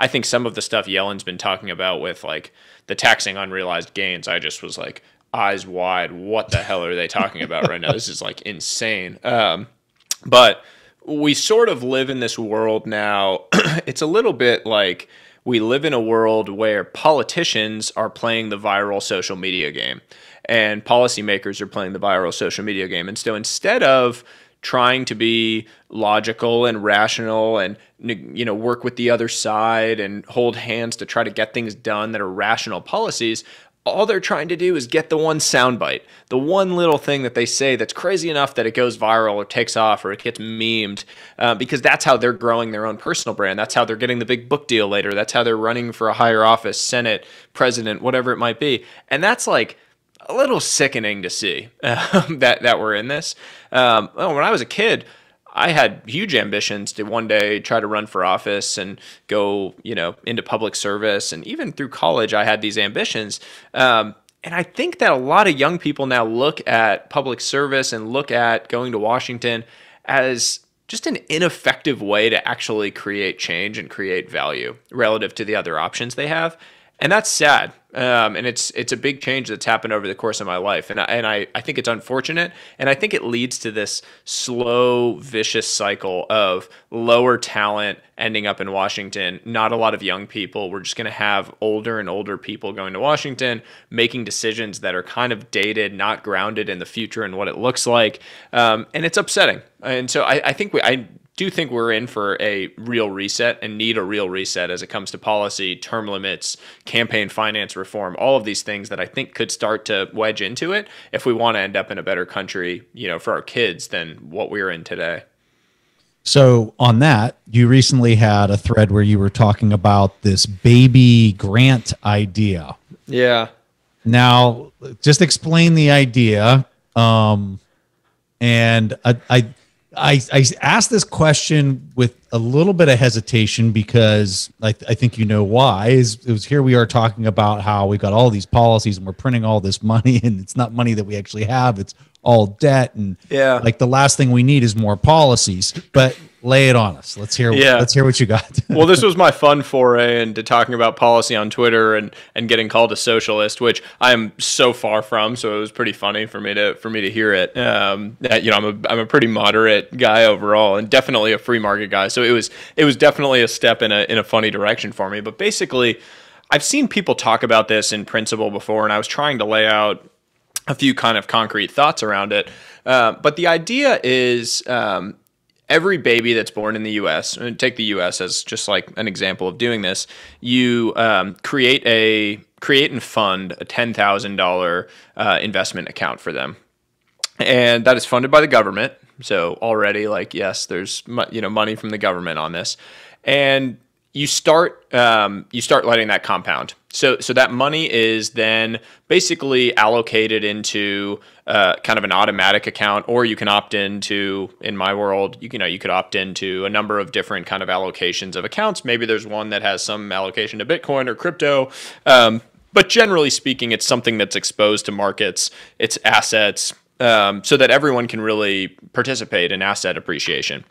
i think some of the stuff yellen's been talking about with like the taxing unrealized gains i just was like eyes wide. What the hell are they talking about right now? This is like insane. Um, but we sort of live in this world now. <clears throat> it's a little bit like we live in a world where politicians are playing the viral social media game and policymakers are playing the viral social media game. And so instead of trying to be logical and rational and you know work with the other side and hold hands to try to get things done that are rational policies all they're trying to do is get the one soundbite, the one little thing that they say that's crazy enough that it goes viral or takes off or it gets memed, uh, because that's how they're growing their own personal brand. That's how they're getting the big book deal later. That's how they're running for a higher office, Senate, president, whatever it might be. And that's like a little sickening to see uh, <laughs> that that we're in this. Um, well, when I was a kid, I had huge ambitions to one day try to run for office and go, you know, into public service. And even through college, I had these ambitions. Um, and I think that a lot of young people now look at public service and look at going to Washington as just an ineffective way to actually create change and create value relative to the other options they have and that's sad. Um, and it's it's a big change that's happened over the course of my life, and I, and I I think it's unfortunate, and I think it leads to this slow, vicious cycle of lower talent ending up in Washington. Not a lot of young people. We're just going to have older and older people going to Washington, making decisions that are kind of dated, not grounded in the future and what it looks like, um, and it's upsetting. And so I, I think we I do think we're in for a real reset and need a real reset as it comes to policy, term limits, campaign finance reform, all of these things that I think could start to wedge into it if we want to end up in a better country, you know, for our kids than what we're in today. So, on that, you recently had a thread where you were talking about this baby grant idea. Yeah. Now, just explain the idea. Um, and I, I I, I asked this question with a little bit of hesitation because I, th- I think you know why. Is it was here we are talking about how we've got all these policies and we're printing all this money <laughs> and it's not money that we actually have. It's all debt and yeah, like the last thing we need is more policies. But lay it on us. Let's hear. Yeah. let's hear what you got. <laughs> well, this was my fun foray into talking about policy on Twitter and and getting called a socialist, which I am so far from. So it was pretty funny for me to for me to hear it. Um, you know, I'm a I'm a pretty moderate guy overall, and definitely a free market guy. So it was it was definitely a step in a in a funny direction for me. But basically. I've seen people talk about this in principle before, and I was trying to lay out a few kind of concrete thoughts around it. Uh, but the idea is um, every baby that's born in the U.S. And take the U.S. as just like an example of doing this. You um, create a create and fund a ten thousand uh, investment account for them, and that is funded by the government. So already, like yes, there's you know money from the government on this, and you start um, you start letting that compound. So so that money is then basically allocated into uh, kind of an automatic account, or you can opt into. In my world, you, you know you could opt into a number of different kind of allocations of accounts. Maybe there's one that has some allocation to Bitcoin or crypto. Um, but generally speaking, it's something that's exposed to markets, it's assets, um, so that everyone can really participate in asset appreciation.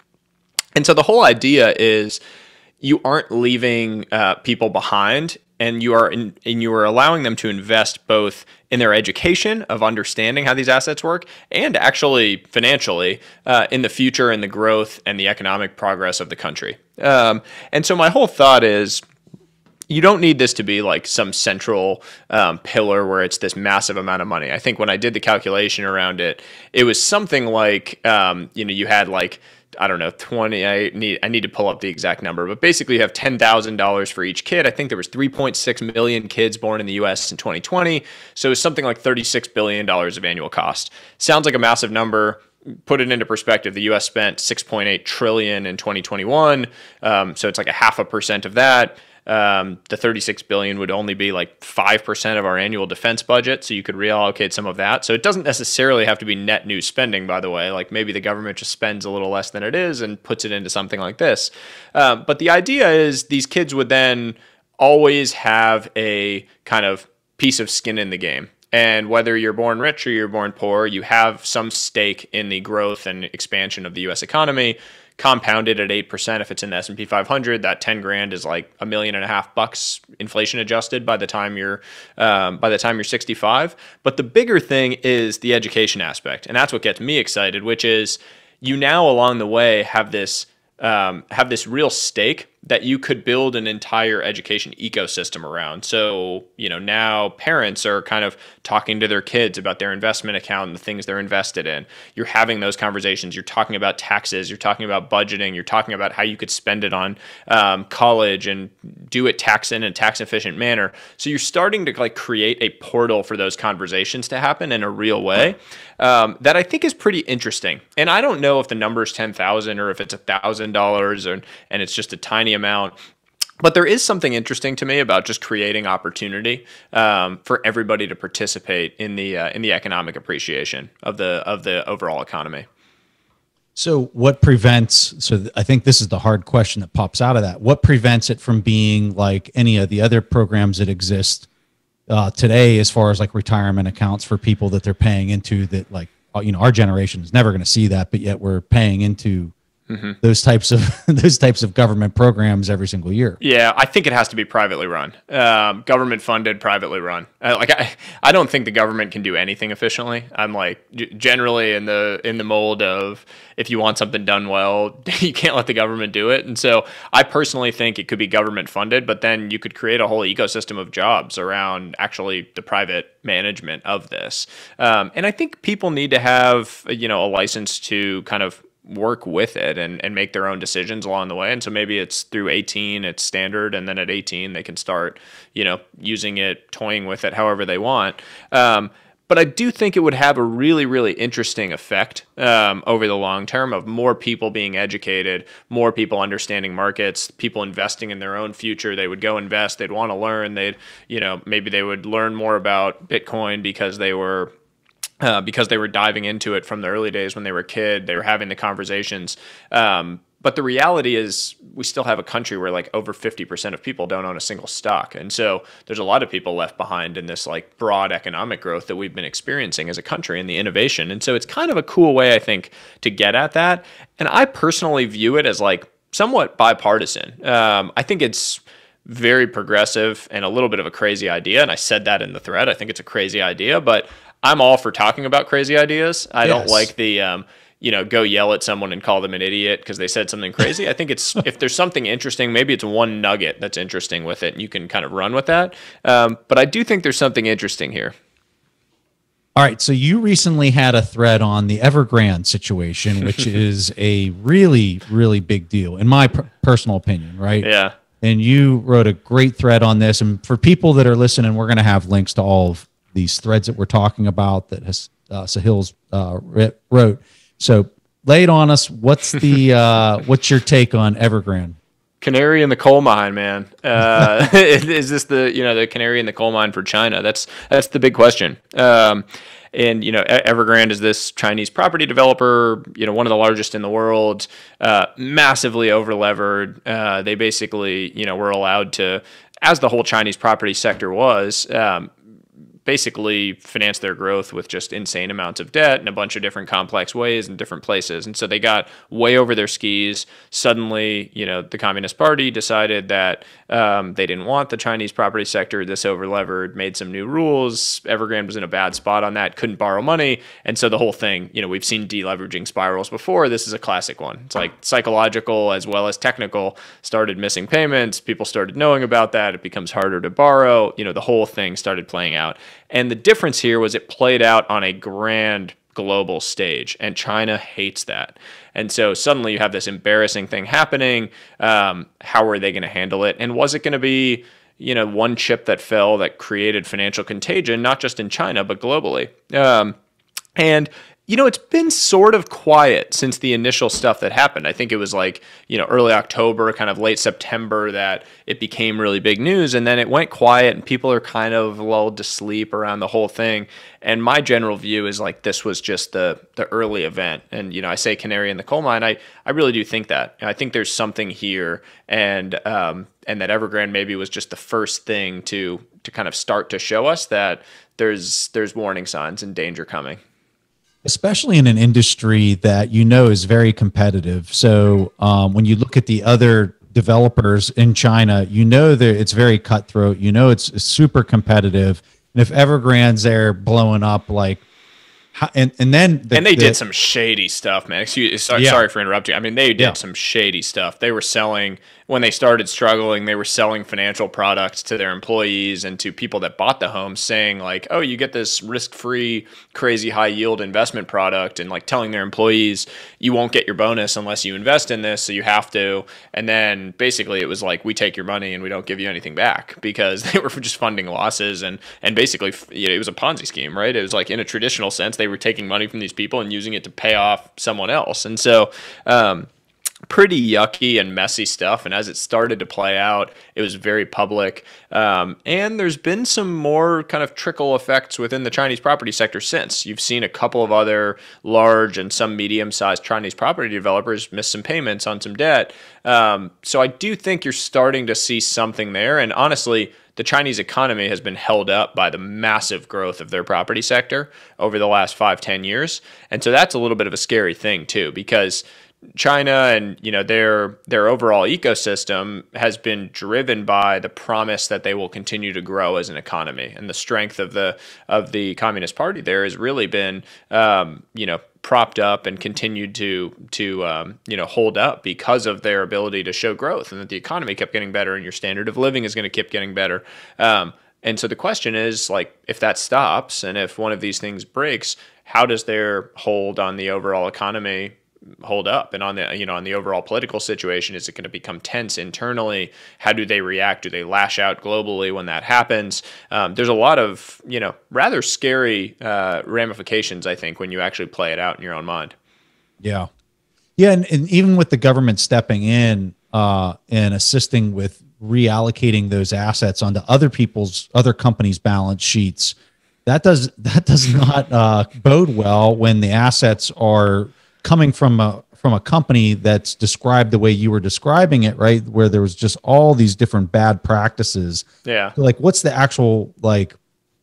And so the whole idea is you aren't leaving uh, people behind and you are in, and you are allowing them to invest both in their education of understanding how these assets work and actually financially uh, in the future and the growth and the economic progress of the country um, and so my whole thought is you don't need this to be like some central um, pillar where it's this massive amount of money. I think when I did the calculation around it, it was something like um, you know you had like I don't know, 20, I need, I need to pull up the exact number, but basically you have $10,000 for each kid. I think there was 3.6 million kids born in the US in 2020. So it's something like $36 billion of annual cost. Sounds like a massive number. Put it into perspective, the US spent 6.8 trillion in 2021. Um, so it's like a half a percent of that um, the 36 billion would only be like 5% of our annual defense budget so you could reallocate some of that. So it doesn't necessarily have to be net new spending by the way. Like maybe the government just spends a little less than it is and puts it into something like this. Um, but the idea is these kids would then always have a kind of piece of skin in the game. And whether you're born rich or you're born poor you have some stake in the growth and expansion of the us economy compounded at 8% if it's in the S&P 500 that 10 grand is like a million and a half bucks inflation adjusted by the time you're um, by the time you're 65 but the bigger thing is the education aspect and that's what gets me excited which is you now along the way have this um, have this real stake that you could build an entire education ecosystem around. So, you know, now parents are kind of talking to their kids about their investment account and the things they're invested in. You're having those conversations. You're talking about taxes. You're talking about budgeting. You're talking about how you could spend it on um, college and do it tax in a tax efficient manner. So you're starting to like create a portal for those conversations to happen in a real way um, that I think is pretty interesting. And I don't know if the number is 10,000 or if it's $1,000 and it's just a tiny amount. But there is something interesting to me about just creating opportunity um, for everybody to participate in the uh, in the economic appreciation of the of the overall economy. So, what prevents? So, I think this is the hard question that pops out of that. What prevents it from being like any of the other programs that exist uh, today, as far as like retirement accounts for people that they're paying into? That like uh, you know, our generation is never going to see that, but yet we're paying into mm-hmm. those types of <laughs> those types of government programs every single year. Yeah, I think it has to be privately run, um, government funded, privately run. Uh, like I, I don't think the government can do anything efficiently. I'm like g- generally in the in the mold of if you want something done well, <laughs> you can't let the government do it. And so I personally think it could be government funded, but then you could create a whole ecosystem of jobs around actually the private management of this. Um, and I think people need to have you know a license to kind of work with it and, and make their own decisions along the way. And so maybe it's through 18, it's standard. And then at 18, they can start, you know, using it, toying with it however they want. Um, but I do think it would have a really, really interesting effect um, over the long term of more people being educated, more people understanding markets, people investing in their own future. They would go invest. They'd want to learn. They'd, you know, maybe they would learn more about Bitcoin because they were uh, because they were diving into it from the early days when they were a kid. They were having the conversations. Um, but the reality is, we still have a country where like over 50% of people don't own a single stock. And so there's a lot of people left behind in this like broad economic growth that we've been experiencing as a country and the innovation. And so it's kind of a cool way, I think, to get at that. And I personally view it as like somewhat bipartisan. Um, I think it's very progressive and a little bit of a crazy idea. And I said that in the thread. I think it's a crazy idea, but I'm all for talking about crazy ideas. I yes. don't like the um, you know go yell at someone and call them an idiot because they said something crazy. I think it's <laughs> if there's something interesting, maybe it's one nugget that's interesting with it, and you can kind of run with that. Um, but I do think there's something interesting here. All right, so you recently had a thread on the Evergrande situation, <laughs> which is a really, really big deal, in my personal opinion, right? Yeah. And you wrote a great thread on this. And for people that are listening, we're going to have links to all of these threads that we're talking about that has uh, Sahil's uh, wrote. So lay it on us. What's the <laughs> uh, what's your take on Evergrande? Canary in the coal mine, man. Uh, <laughs> is this the you know the canary in the coal mine for China? That's that's the big question. Um, and you know, Evergrande is this Chinese property developer. You know, one of the largest in the world, uh, massively overlevered. Uh, they basically, you know, were allowed to, as the whole Chinese property sector was, um, basically finance their growth with just insane amounts of debt in a bunch of different complex ways in different places. And so they got way over their skis. Suddenly, you know, the Communist Party decided that um, they didn't want the Chinese property sector this overlevered, made some new rules. Evergrande was in a bad spot on that, couldn't borrow money. And so the whole thing, you know, we've seen deleveraging spirals before. This is a classic one. It's like psychological as well as technical, started missing payments. People started knowing about that. It becomes harder to borrow. You know, the whole thing started playing out. And the difference here was it played out on a grand global stage, and China hates that. And so suddenly you have this embarrassing thing happening. Um, how are they going to handle it? And was it going to be, you know, one chip that fell that created financial contagion, not just in China, but globally? Um, and you know, it's been sort of quiet since the initial stuff that happened. I think it was like, you know, early October, kind of late September that it became really big news. And then it went quiet and people are kind of lulled to sleep around the whole thing. And my general view is like this was just the the early event. And, you know, I say canary in the coal mine. I, I really do think that. I think there's something here and um and that Evergrande maybe was just the first thing to to kind of start to show us that there's there's warning signs and danger coming. Especially in an industry that you know is very competitive. So um, when you look at the other developers in China, you know that it's very cutthroat. You know it's, it's super competitive. And if Evergrande's there blowing up, like and and then the, and they the, did some shady stuff, man. Excuse, sorry, yeah. sorry for interrupting. I mean, they did yeah. some shady stuff. They were selling when they started struggling, they were selling financial products to their employees and to people that bought the home, saying like, "Oh, you get this risk-free, crazy high yield investment product," and like telling their employees, "You won't get your bonus unless you invest in this, so you have to." And then basically, it was like, "We take your money and we don't give you anything back," <laughs> because they were just funding losses and and basically, you know, it was a Ponzi scheme, right? It was like in a traditional sense, they were taking money from these people and using it to pay off someone else, and so. Um, pretty yucky and messy stuff. And as it started to play out, it was very public. Um, and there's been some more kind of trickle effects within the Chinese property sector since. You've seen a couple of other large and some medium sized Chinese property developers miss some payments on some debt. Um, so I do think you're starting to see something there. And honestly, the Chinese economy has been held up by the massive growth of their property sector over the last five, ten years. And so that's a little bit of a scary thing, too, because China and you know their their overall ecosystem has been driven by the promise that they will continue to grow as an economy, and the strength of the of the Communist Party there has really been um, you know propped up and continued to to um, you know hold up because of their ability to show growth, and that the economy kept getting better, and your standard of living is going to keep getting better. Um, and so the question is like if that stops, and if one of these things breaks, how does their hold on the overall economy hold up. And on the you know on the overall political situation is it going to become tense internally? How do they react? Do they lash out globally when that happens? Um, there's a lot of you know rather scary uh, ramifications i think when you actually play it out in your own mind. Yeah. Yeah and, and even with the government stepping in uh, and assisting with reallocating those assets onto other people's other companies balance sheets that does <laughs> that does not uh, bode well when the assets are coming from a from a company that's described the way you were describing it, right? Where there was just all these different bad practices. Yeah. like, what's the actual like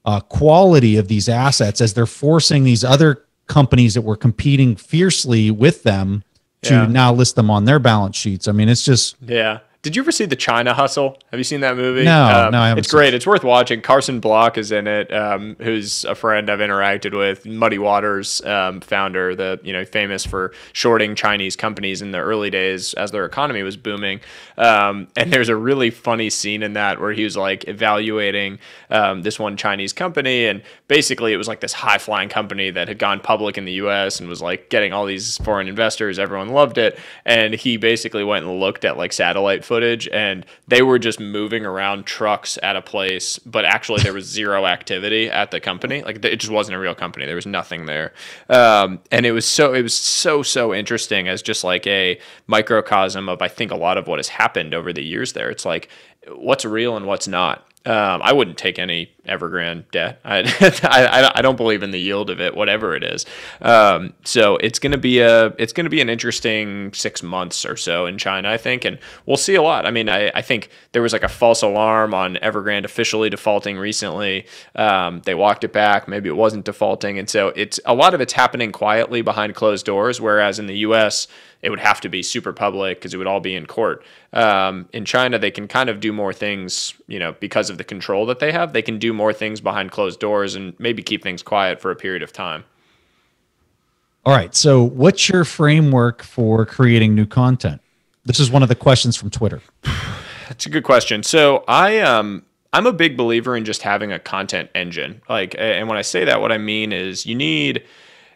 uh, quality of these assets as they're forcing these other companies that were competing fiercely with them to yeah. now list them on their balance sheets? I mean, it's just yeah. Did you ever see the China Hustle? Have you seen that movie? No, um, no, I haven't. It's great. It. It's worth watching. Carson Block is in it, um, who's a friend I've interacted with. Muddy Waters um, founder, the you know famous for shorting Chinese companies in the early days as their economy was booming. Um, and there's a really funny scene in that where he was like evaluating um, this one Chinese company, and basically it was like this high flying company that had gone public in the U.S. and was like getting all these foreign investors. Everyone loved it, and he basically went and looked at like satellite footage and they were just moving around trucks at a place, but actually there was <laughs> zero activity at the company. Like it just wasn't a real company. There was nothing there. Um, and it was so, it was so, so interesting as just like a microcosm of, I think, a lot of what has happened over the years there. It's like, what's real and what's not. Um, I wouldn't take any Evergrande debt. <laughs> I, I, I, don't believe in the yield of it, whatever it is. Um, so it's going to be a it's to be an interesting six months or so in China, I think, and we'll see a lot. I mean, I, I think there was like a false alarm on Evergrande officially defaulting recently. Um, they walked it back. Maybe it wasn't defaulting, and so it's a lot of it's happening quietly behind closed doors. Whereas in the U.S it would have to be super public because it would all be in court. Um, in China, they can kind of do more things, you know, because of the control that they have. They can do more things behind closed doors and maybe keep things quiet for a period of time. All right. So, what's your framework for creating new content? This is one of the questions from Twitter. <sighs> That's a good question. So, I um, I'm a big believer in just having a content engine. Like, and when I say that, what I mean is you need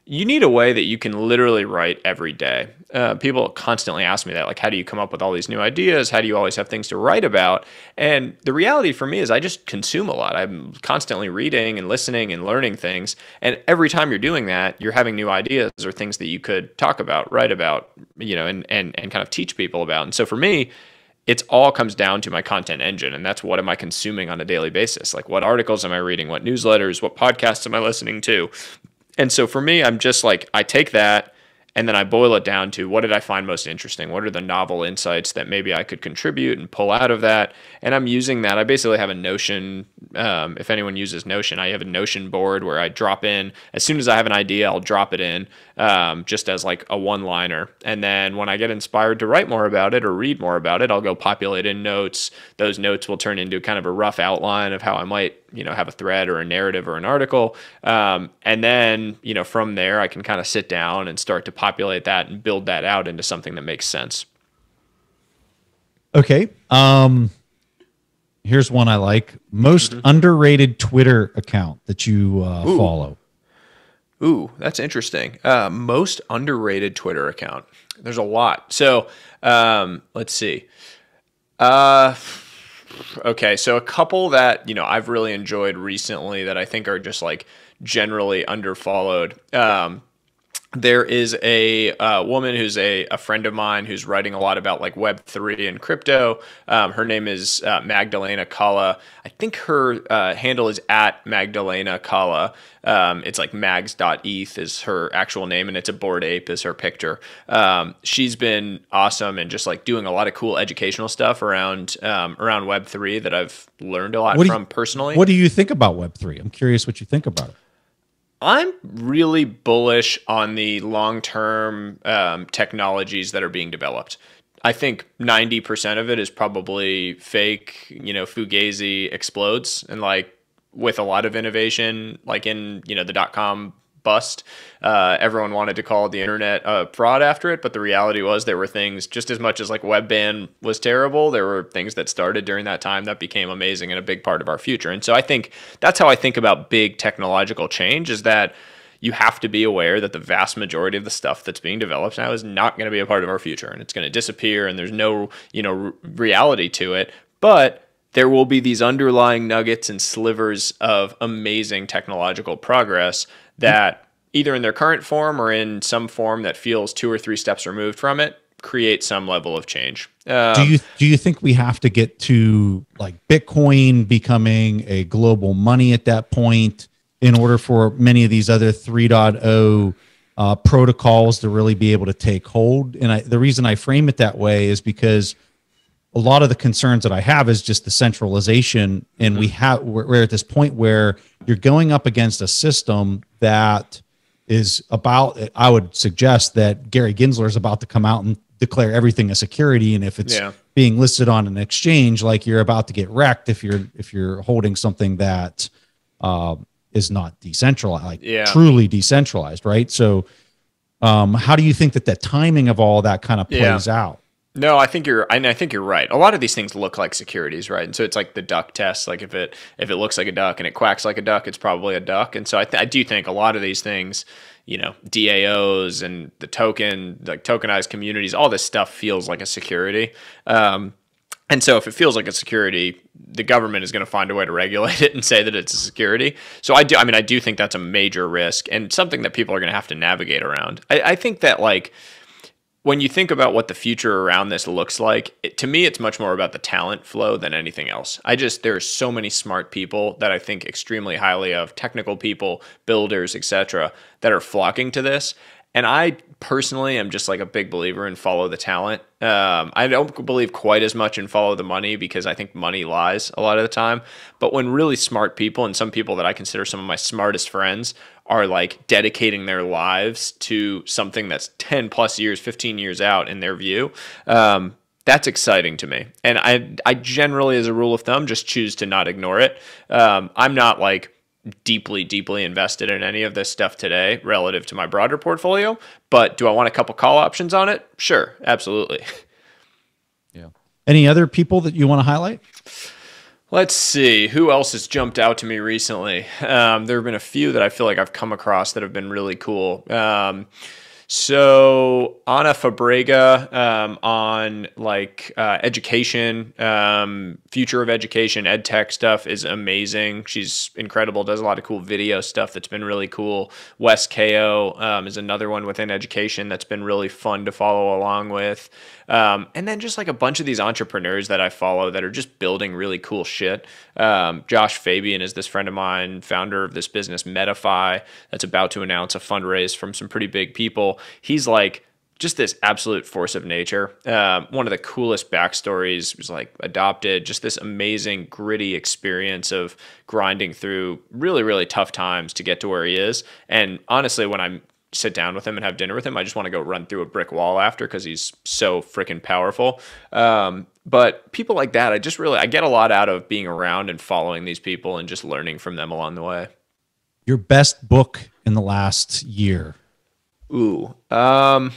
you need a way that you can literally write every day. Uh, people constantly ask me that, like, how do you come up with all these new ideas? How do you always have things to write about? And the reality for me is, I just consume a lot. I'm constantly reading and listening and learning things. And every time you're doing that, you're having new ideas or things that you could talk about, write about, you know, and and and kind of teach people about. And so for me, it's all comes down to my content engine and that's what am i consuming on a daily basis like what articles am i reading what newsletters what podcasts am i listening to and so for me, I'm just like, I take that and then I boil it down to what did I find most interesting? What are the novel insights that maybe I could contribute and pull out of that? And I'm using that. I basically have a Notion. Um, if anyone uses Notion, I have a Notion board where I drop in as soon as I have an idea, I'll drop it in um, just as like a one liner. And then when I get inspired to write more about it or read more about it, I'll go populate in notes. Those notes will turn into kind of a rough outline of how I might, you know, have a thread or a narrative or an article. Um, and then, you know, from there, I can kind of sit down and start to populate that and build that out into something that makes sense. Okay. Um, here's one I like most mm-hmm. underrated Twitter account that you uh, follow. Ooh, that's interesting. Uh, most underrated Twitter account. There's a lot. So um, let's see. Uh, okay, so a couple that you know I've really enjoyed recently that I think are just like generally underfollowed. Um, there is a uh, woman who's a, a friend of mine who's writing a lot about like Web3 and crypto. Um, her name is uh, Magdalena Kala. I think her uh, handle is at Magdalena Kala. Um, it's like mags.eth is her actual name, and it's a Bored Ape is her picture. Um, she's been awesome and just like doing a lot of cool educational stuff around um, around Web3 that I've learned a lot from you, personally. What do you think about Web3? I'm curious what you think about it. I'm really bullish on the long term um, technologies that are being developed. I think 90% of it is probably fake, you know, Fugazi explodes and like with a lot of innovation, like in, you know, the dot com bust. Uh, everyone wanted to call the internet a fraud after it, but the reality was there were things just as much as like Webvan was terrible. There were things that started during that time that became amazing and a big part of our future. And so I think that's how I think about big technological change is that you have to be aware that the vast majority of the stuff that's being developed now is not going to be a part of our future and it's going to disappear and there's no, you know, reality to it. But there will be these underlying nuggets and slivers of amazing technological progress that either in their current form or in some form that feels two or three steps removed from it create some level of change. Um, do you do you think we have to get to like Bitcoin becoming a global money at that point in order for many of these other 3.0 uh, protocols to really be able to take hold? And I, the reason I frame it that way is because a lot of the concerns that I have is just the centralization, and mm-hmm. we have we're, we're, at this point where you're going up against a system that is about. I would suggest that Gary Gensler is about to come out and declare everything a security, and if it's yeah. being listed on an exchange, like you're about to get wrecked if you're if you're holding something that uh, is not decentralized, like yeah. truly decentralized, right? So, um, how do you think that the timing of all that kind of plays yeah. out? No, I think you're. I think you're right. A lot of these things look like securities, right? And so it's like the duck test. Like if it if it looks like a duck and it quacks like a duck, it's probably a duck. And so I, th- I do think a lot of these things, you know, DAOs and the token, like tokenized communities, all this stuff feels like a security. Um, and so if it feels like a security, the government is going to find a way to regulate it and say that it's a security. So I do. I mean, I do think that's a major risk and something that people are going to have to navigate around. I, I think that like when you think about what the future around this looks like, it, to me, it's much more about the talent flow than anything else. I just there are so many smart people that I think extremely highly of, technical people, builders, etc., that are flocking to this. And I personally am just like a big believer in follow the talent. Um, I don't believe quite as much in follow the money because I think money lies a lot of the time. But when really smart people and some people that I consider some of my smartest friends are like dedicating their lives to something that's 10 plus years, 15 years out in their view, um, that's exciting to me. And I, I generally, as a rule of thumb, just choose to not ignore it. Um, I'm not like deeply, deeply invested in any of this stuff today relative to my broader portfolio. But do I want a couple call options on it? Sure, absolutely. <laughs> Yeah. Any other people that you want to highlight? Let's see who else has jumped out to me recently. Um, there have been a few that I feel like I've come across that have been really cool. Um, so Ana Fabrega um, on like uh, education, um, future of education, ed tech stuff is amazing. She's incredible. Does a lot of cool video stuff that's been really cool. Wes Ko um, is another one within education that's been really fun to follow along with. Um, and then just like a bunch of these entrepreneurs that I follow that are just building really cool shit. Um, Josh Fabian is this friend of mine, founder of this business Metafy, that's about to announce a fundraise from some pretty big people. He's like just this absolute force of nature. Uh, one of the coolest backstories was like adopted, just this amazing, gritty experience of grinding through really, really tough times to get to where he is. And honestly, when I sit down with him and have dinner with him, I just want to go run through a brick wall after because he's so freaking powerful. Um, but people like that, I just really, I get a lot out of being around and following these people and just learning from them along the way. Your best book in the last year? Ooh. Um,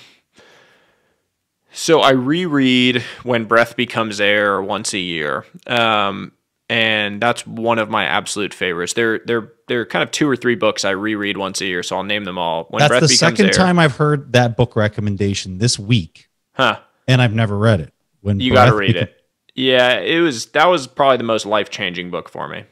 so I reread When Breath Becomes Air once a year. Um, and that's one of my absolute favorites. There, there, there are kind of two or three books I reread once a year, so I'll name them all. When that's Breath the second Air, time I've heard that book recommendation this week, huh? And I've never read it. When you got to read it. Yeah, it was that was probably the most life changing book for me.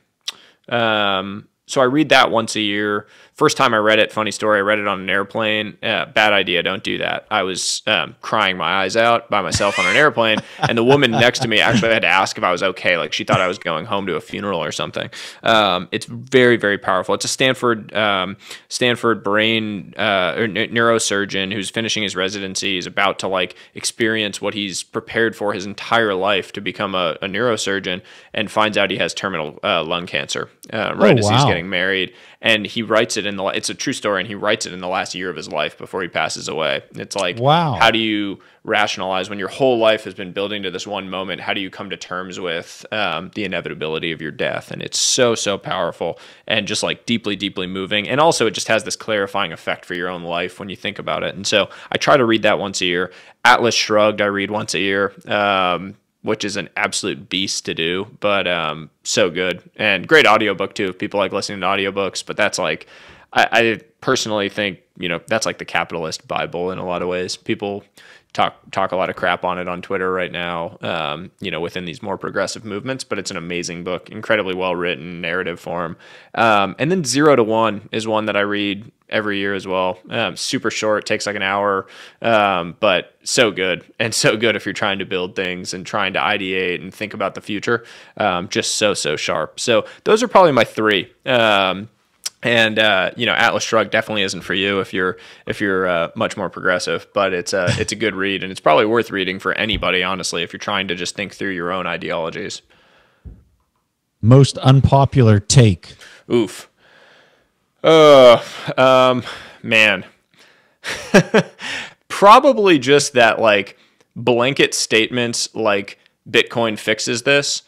Um, so I read that once a year. First time I read it, funny story, I read it on an airplane. Uh, bad idea, don't do that. I was um, crying my eyes out by myself on an airplane, <laughs> and the woman next to me actually had to ask if I was okay. Like she thought I was going home to a funeral or something. Um, it's very, very powerful. It's a Stanford um, Stanford brain uh, or neurosurgeon who's finishing his residency is about to like experience what he's prepared for his entire life to become a, a neurosurgeon, and finds out he has terminal uh, lung cancer uh, right oh, as he's getting married and he writes it in the it's a true story and he writes it in the last year of his life before he passes away. It's like wow. how do you rationalize when your whole life has been building to this one moment? How do you come to terms with um, the inevitability of your death? And it's so so powerful and just like deeply deeply moving. And also it just has this clarifying effect for your own life when you think about it. And so i try to read that once a year. Atlas shrugged i read once a year. Um, which is an absolute beast to do, but um, so good and great audiobook too. If people like listening to audiobooks, but that's like, I, I personally think you know that's like the capitalist Bible in a lot of ways. People talk talk a lot of crap on it on Twitter right now. Um, you know, within these more progressive movements, but it's an amazing book, incredibly well written, narrative form. Um, and then Zero to One is one that I read every year as well. Um, super short, takes like an hour, um, but so good <laughs> and so good if you're trying to build things and trying to ideate and think about the future. Um, just so so sharp. So those are probably my three. Um, and uh, you know, Atlas Shrugged definitely isn't for you if you're if you're uh, much more progressive, but it's a it's a good read and it's probably worth reading for anybody, honestly, if you're trying to just think through your own ideologies. Most unpopular take. Oof. Uh, um, man. <laughs> probably just that like blanket statements like Bitcoin fixes this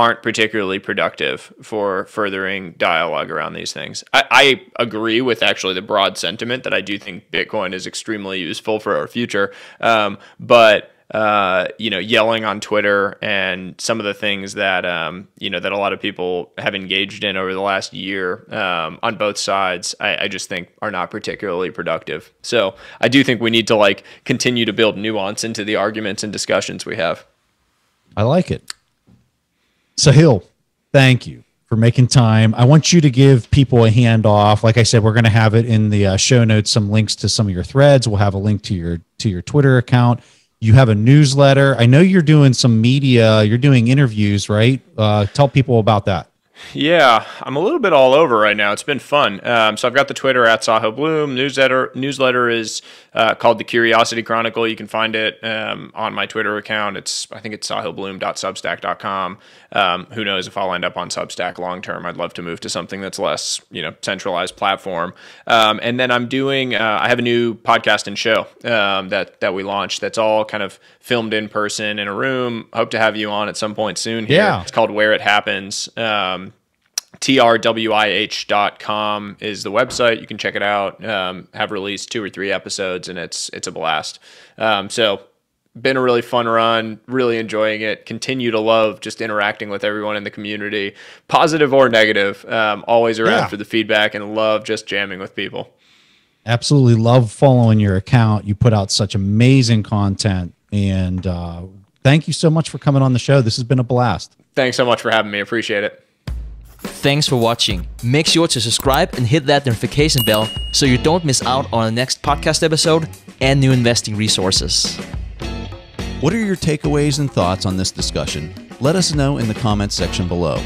aren't particularly productive for furthering dialogue around these things. I, I, agree with actually the broad sentiment that I do think Bitcoin is extremely useful for our future. Um, but uh, you know, yelling on Twitter and some of the things that um, you know that a lot of people have engaged in over the last year um, on both sides, I, I, just think are not particularly productive. So I do think we need to like continue to build nuance into the arguments and discussions we have. I like it. Sahil, thank you for making time. I want you to give people a handoff. Like I said, we're going to have it in the uh, show notes, some links to some of your threads. We'll have a link to your to your Twitter account. You have a newsletter. I know you're doing some media. You're doing interviews, right? Uh, tell people about that. Yeah, I'm a little bit all over right now. It's been fun. Um, so I've got the Twitter at Sahil Bloom. Newsletter newsletter is uh, called the Curiosity Chronicle. You can find it um, on my Twitter account. It's I think it's sahilbloom.substack.com. Um, who knows if I'll end up on Substack long term? I'd love to move to something that's less you know centralized platform. Um, and then I'm doing. Uh, I have a new podcast and show um, that that we launched. That's all kind of filmed in person in a room. Hope to have you on at some point soon. Here. Yeah, it's called Where It Happens. Trwih.com is the website. You can check it out. Um, have released two or three episodes, and it's it's a blast. Um, so, been a really fun run. Really enjoying it. Continue to love just interacting with everyone in the community, positive or negative. Um, always around yeah. for the feedback, and love just jamming with people. Absolutely love following your account. You put out such amazing content, and uh, thank you so much for coming on the show. This has been a blast. Thanks so much for having me. Appreciate it. Thanks for watching. Make sure to subscribe and hit that notification bell so you don't miss out on the next podcast episode and new investing resources. What are your takeaways and thoughts on this discussion? Let us know in the comments section below.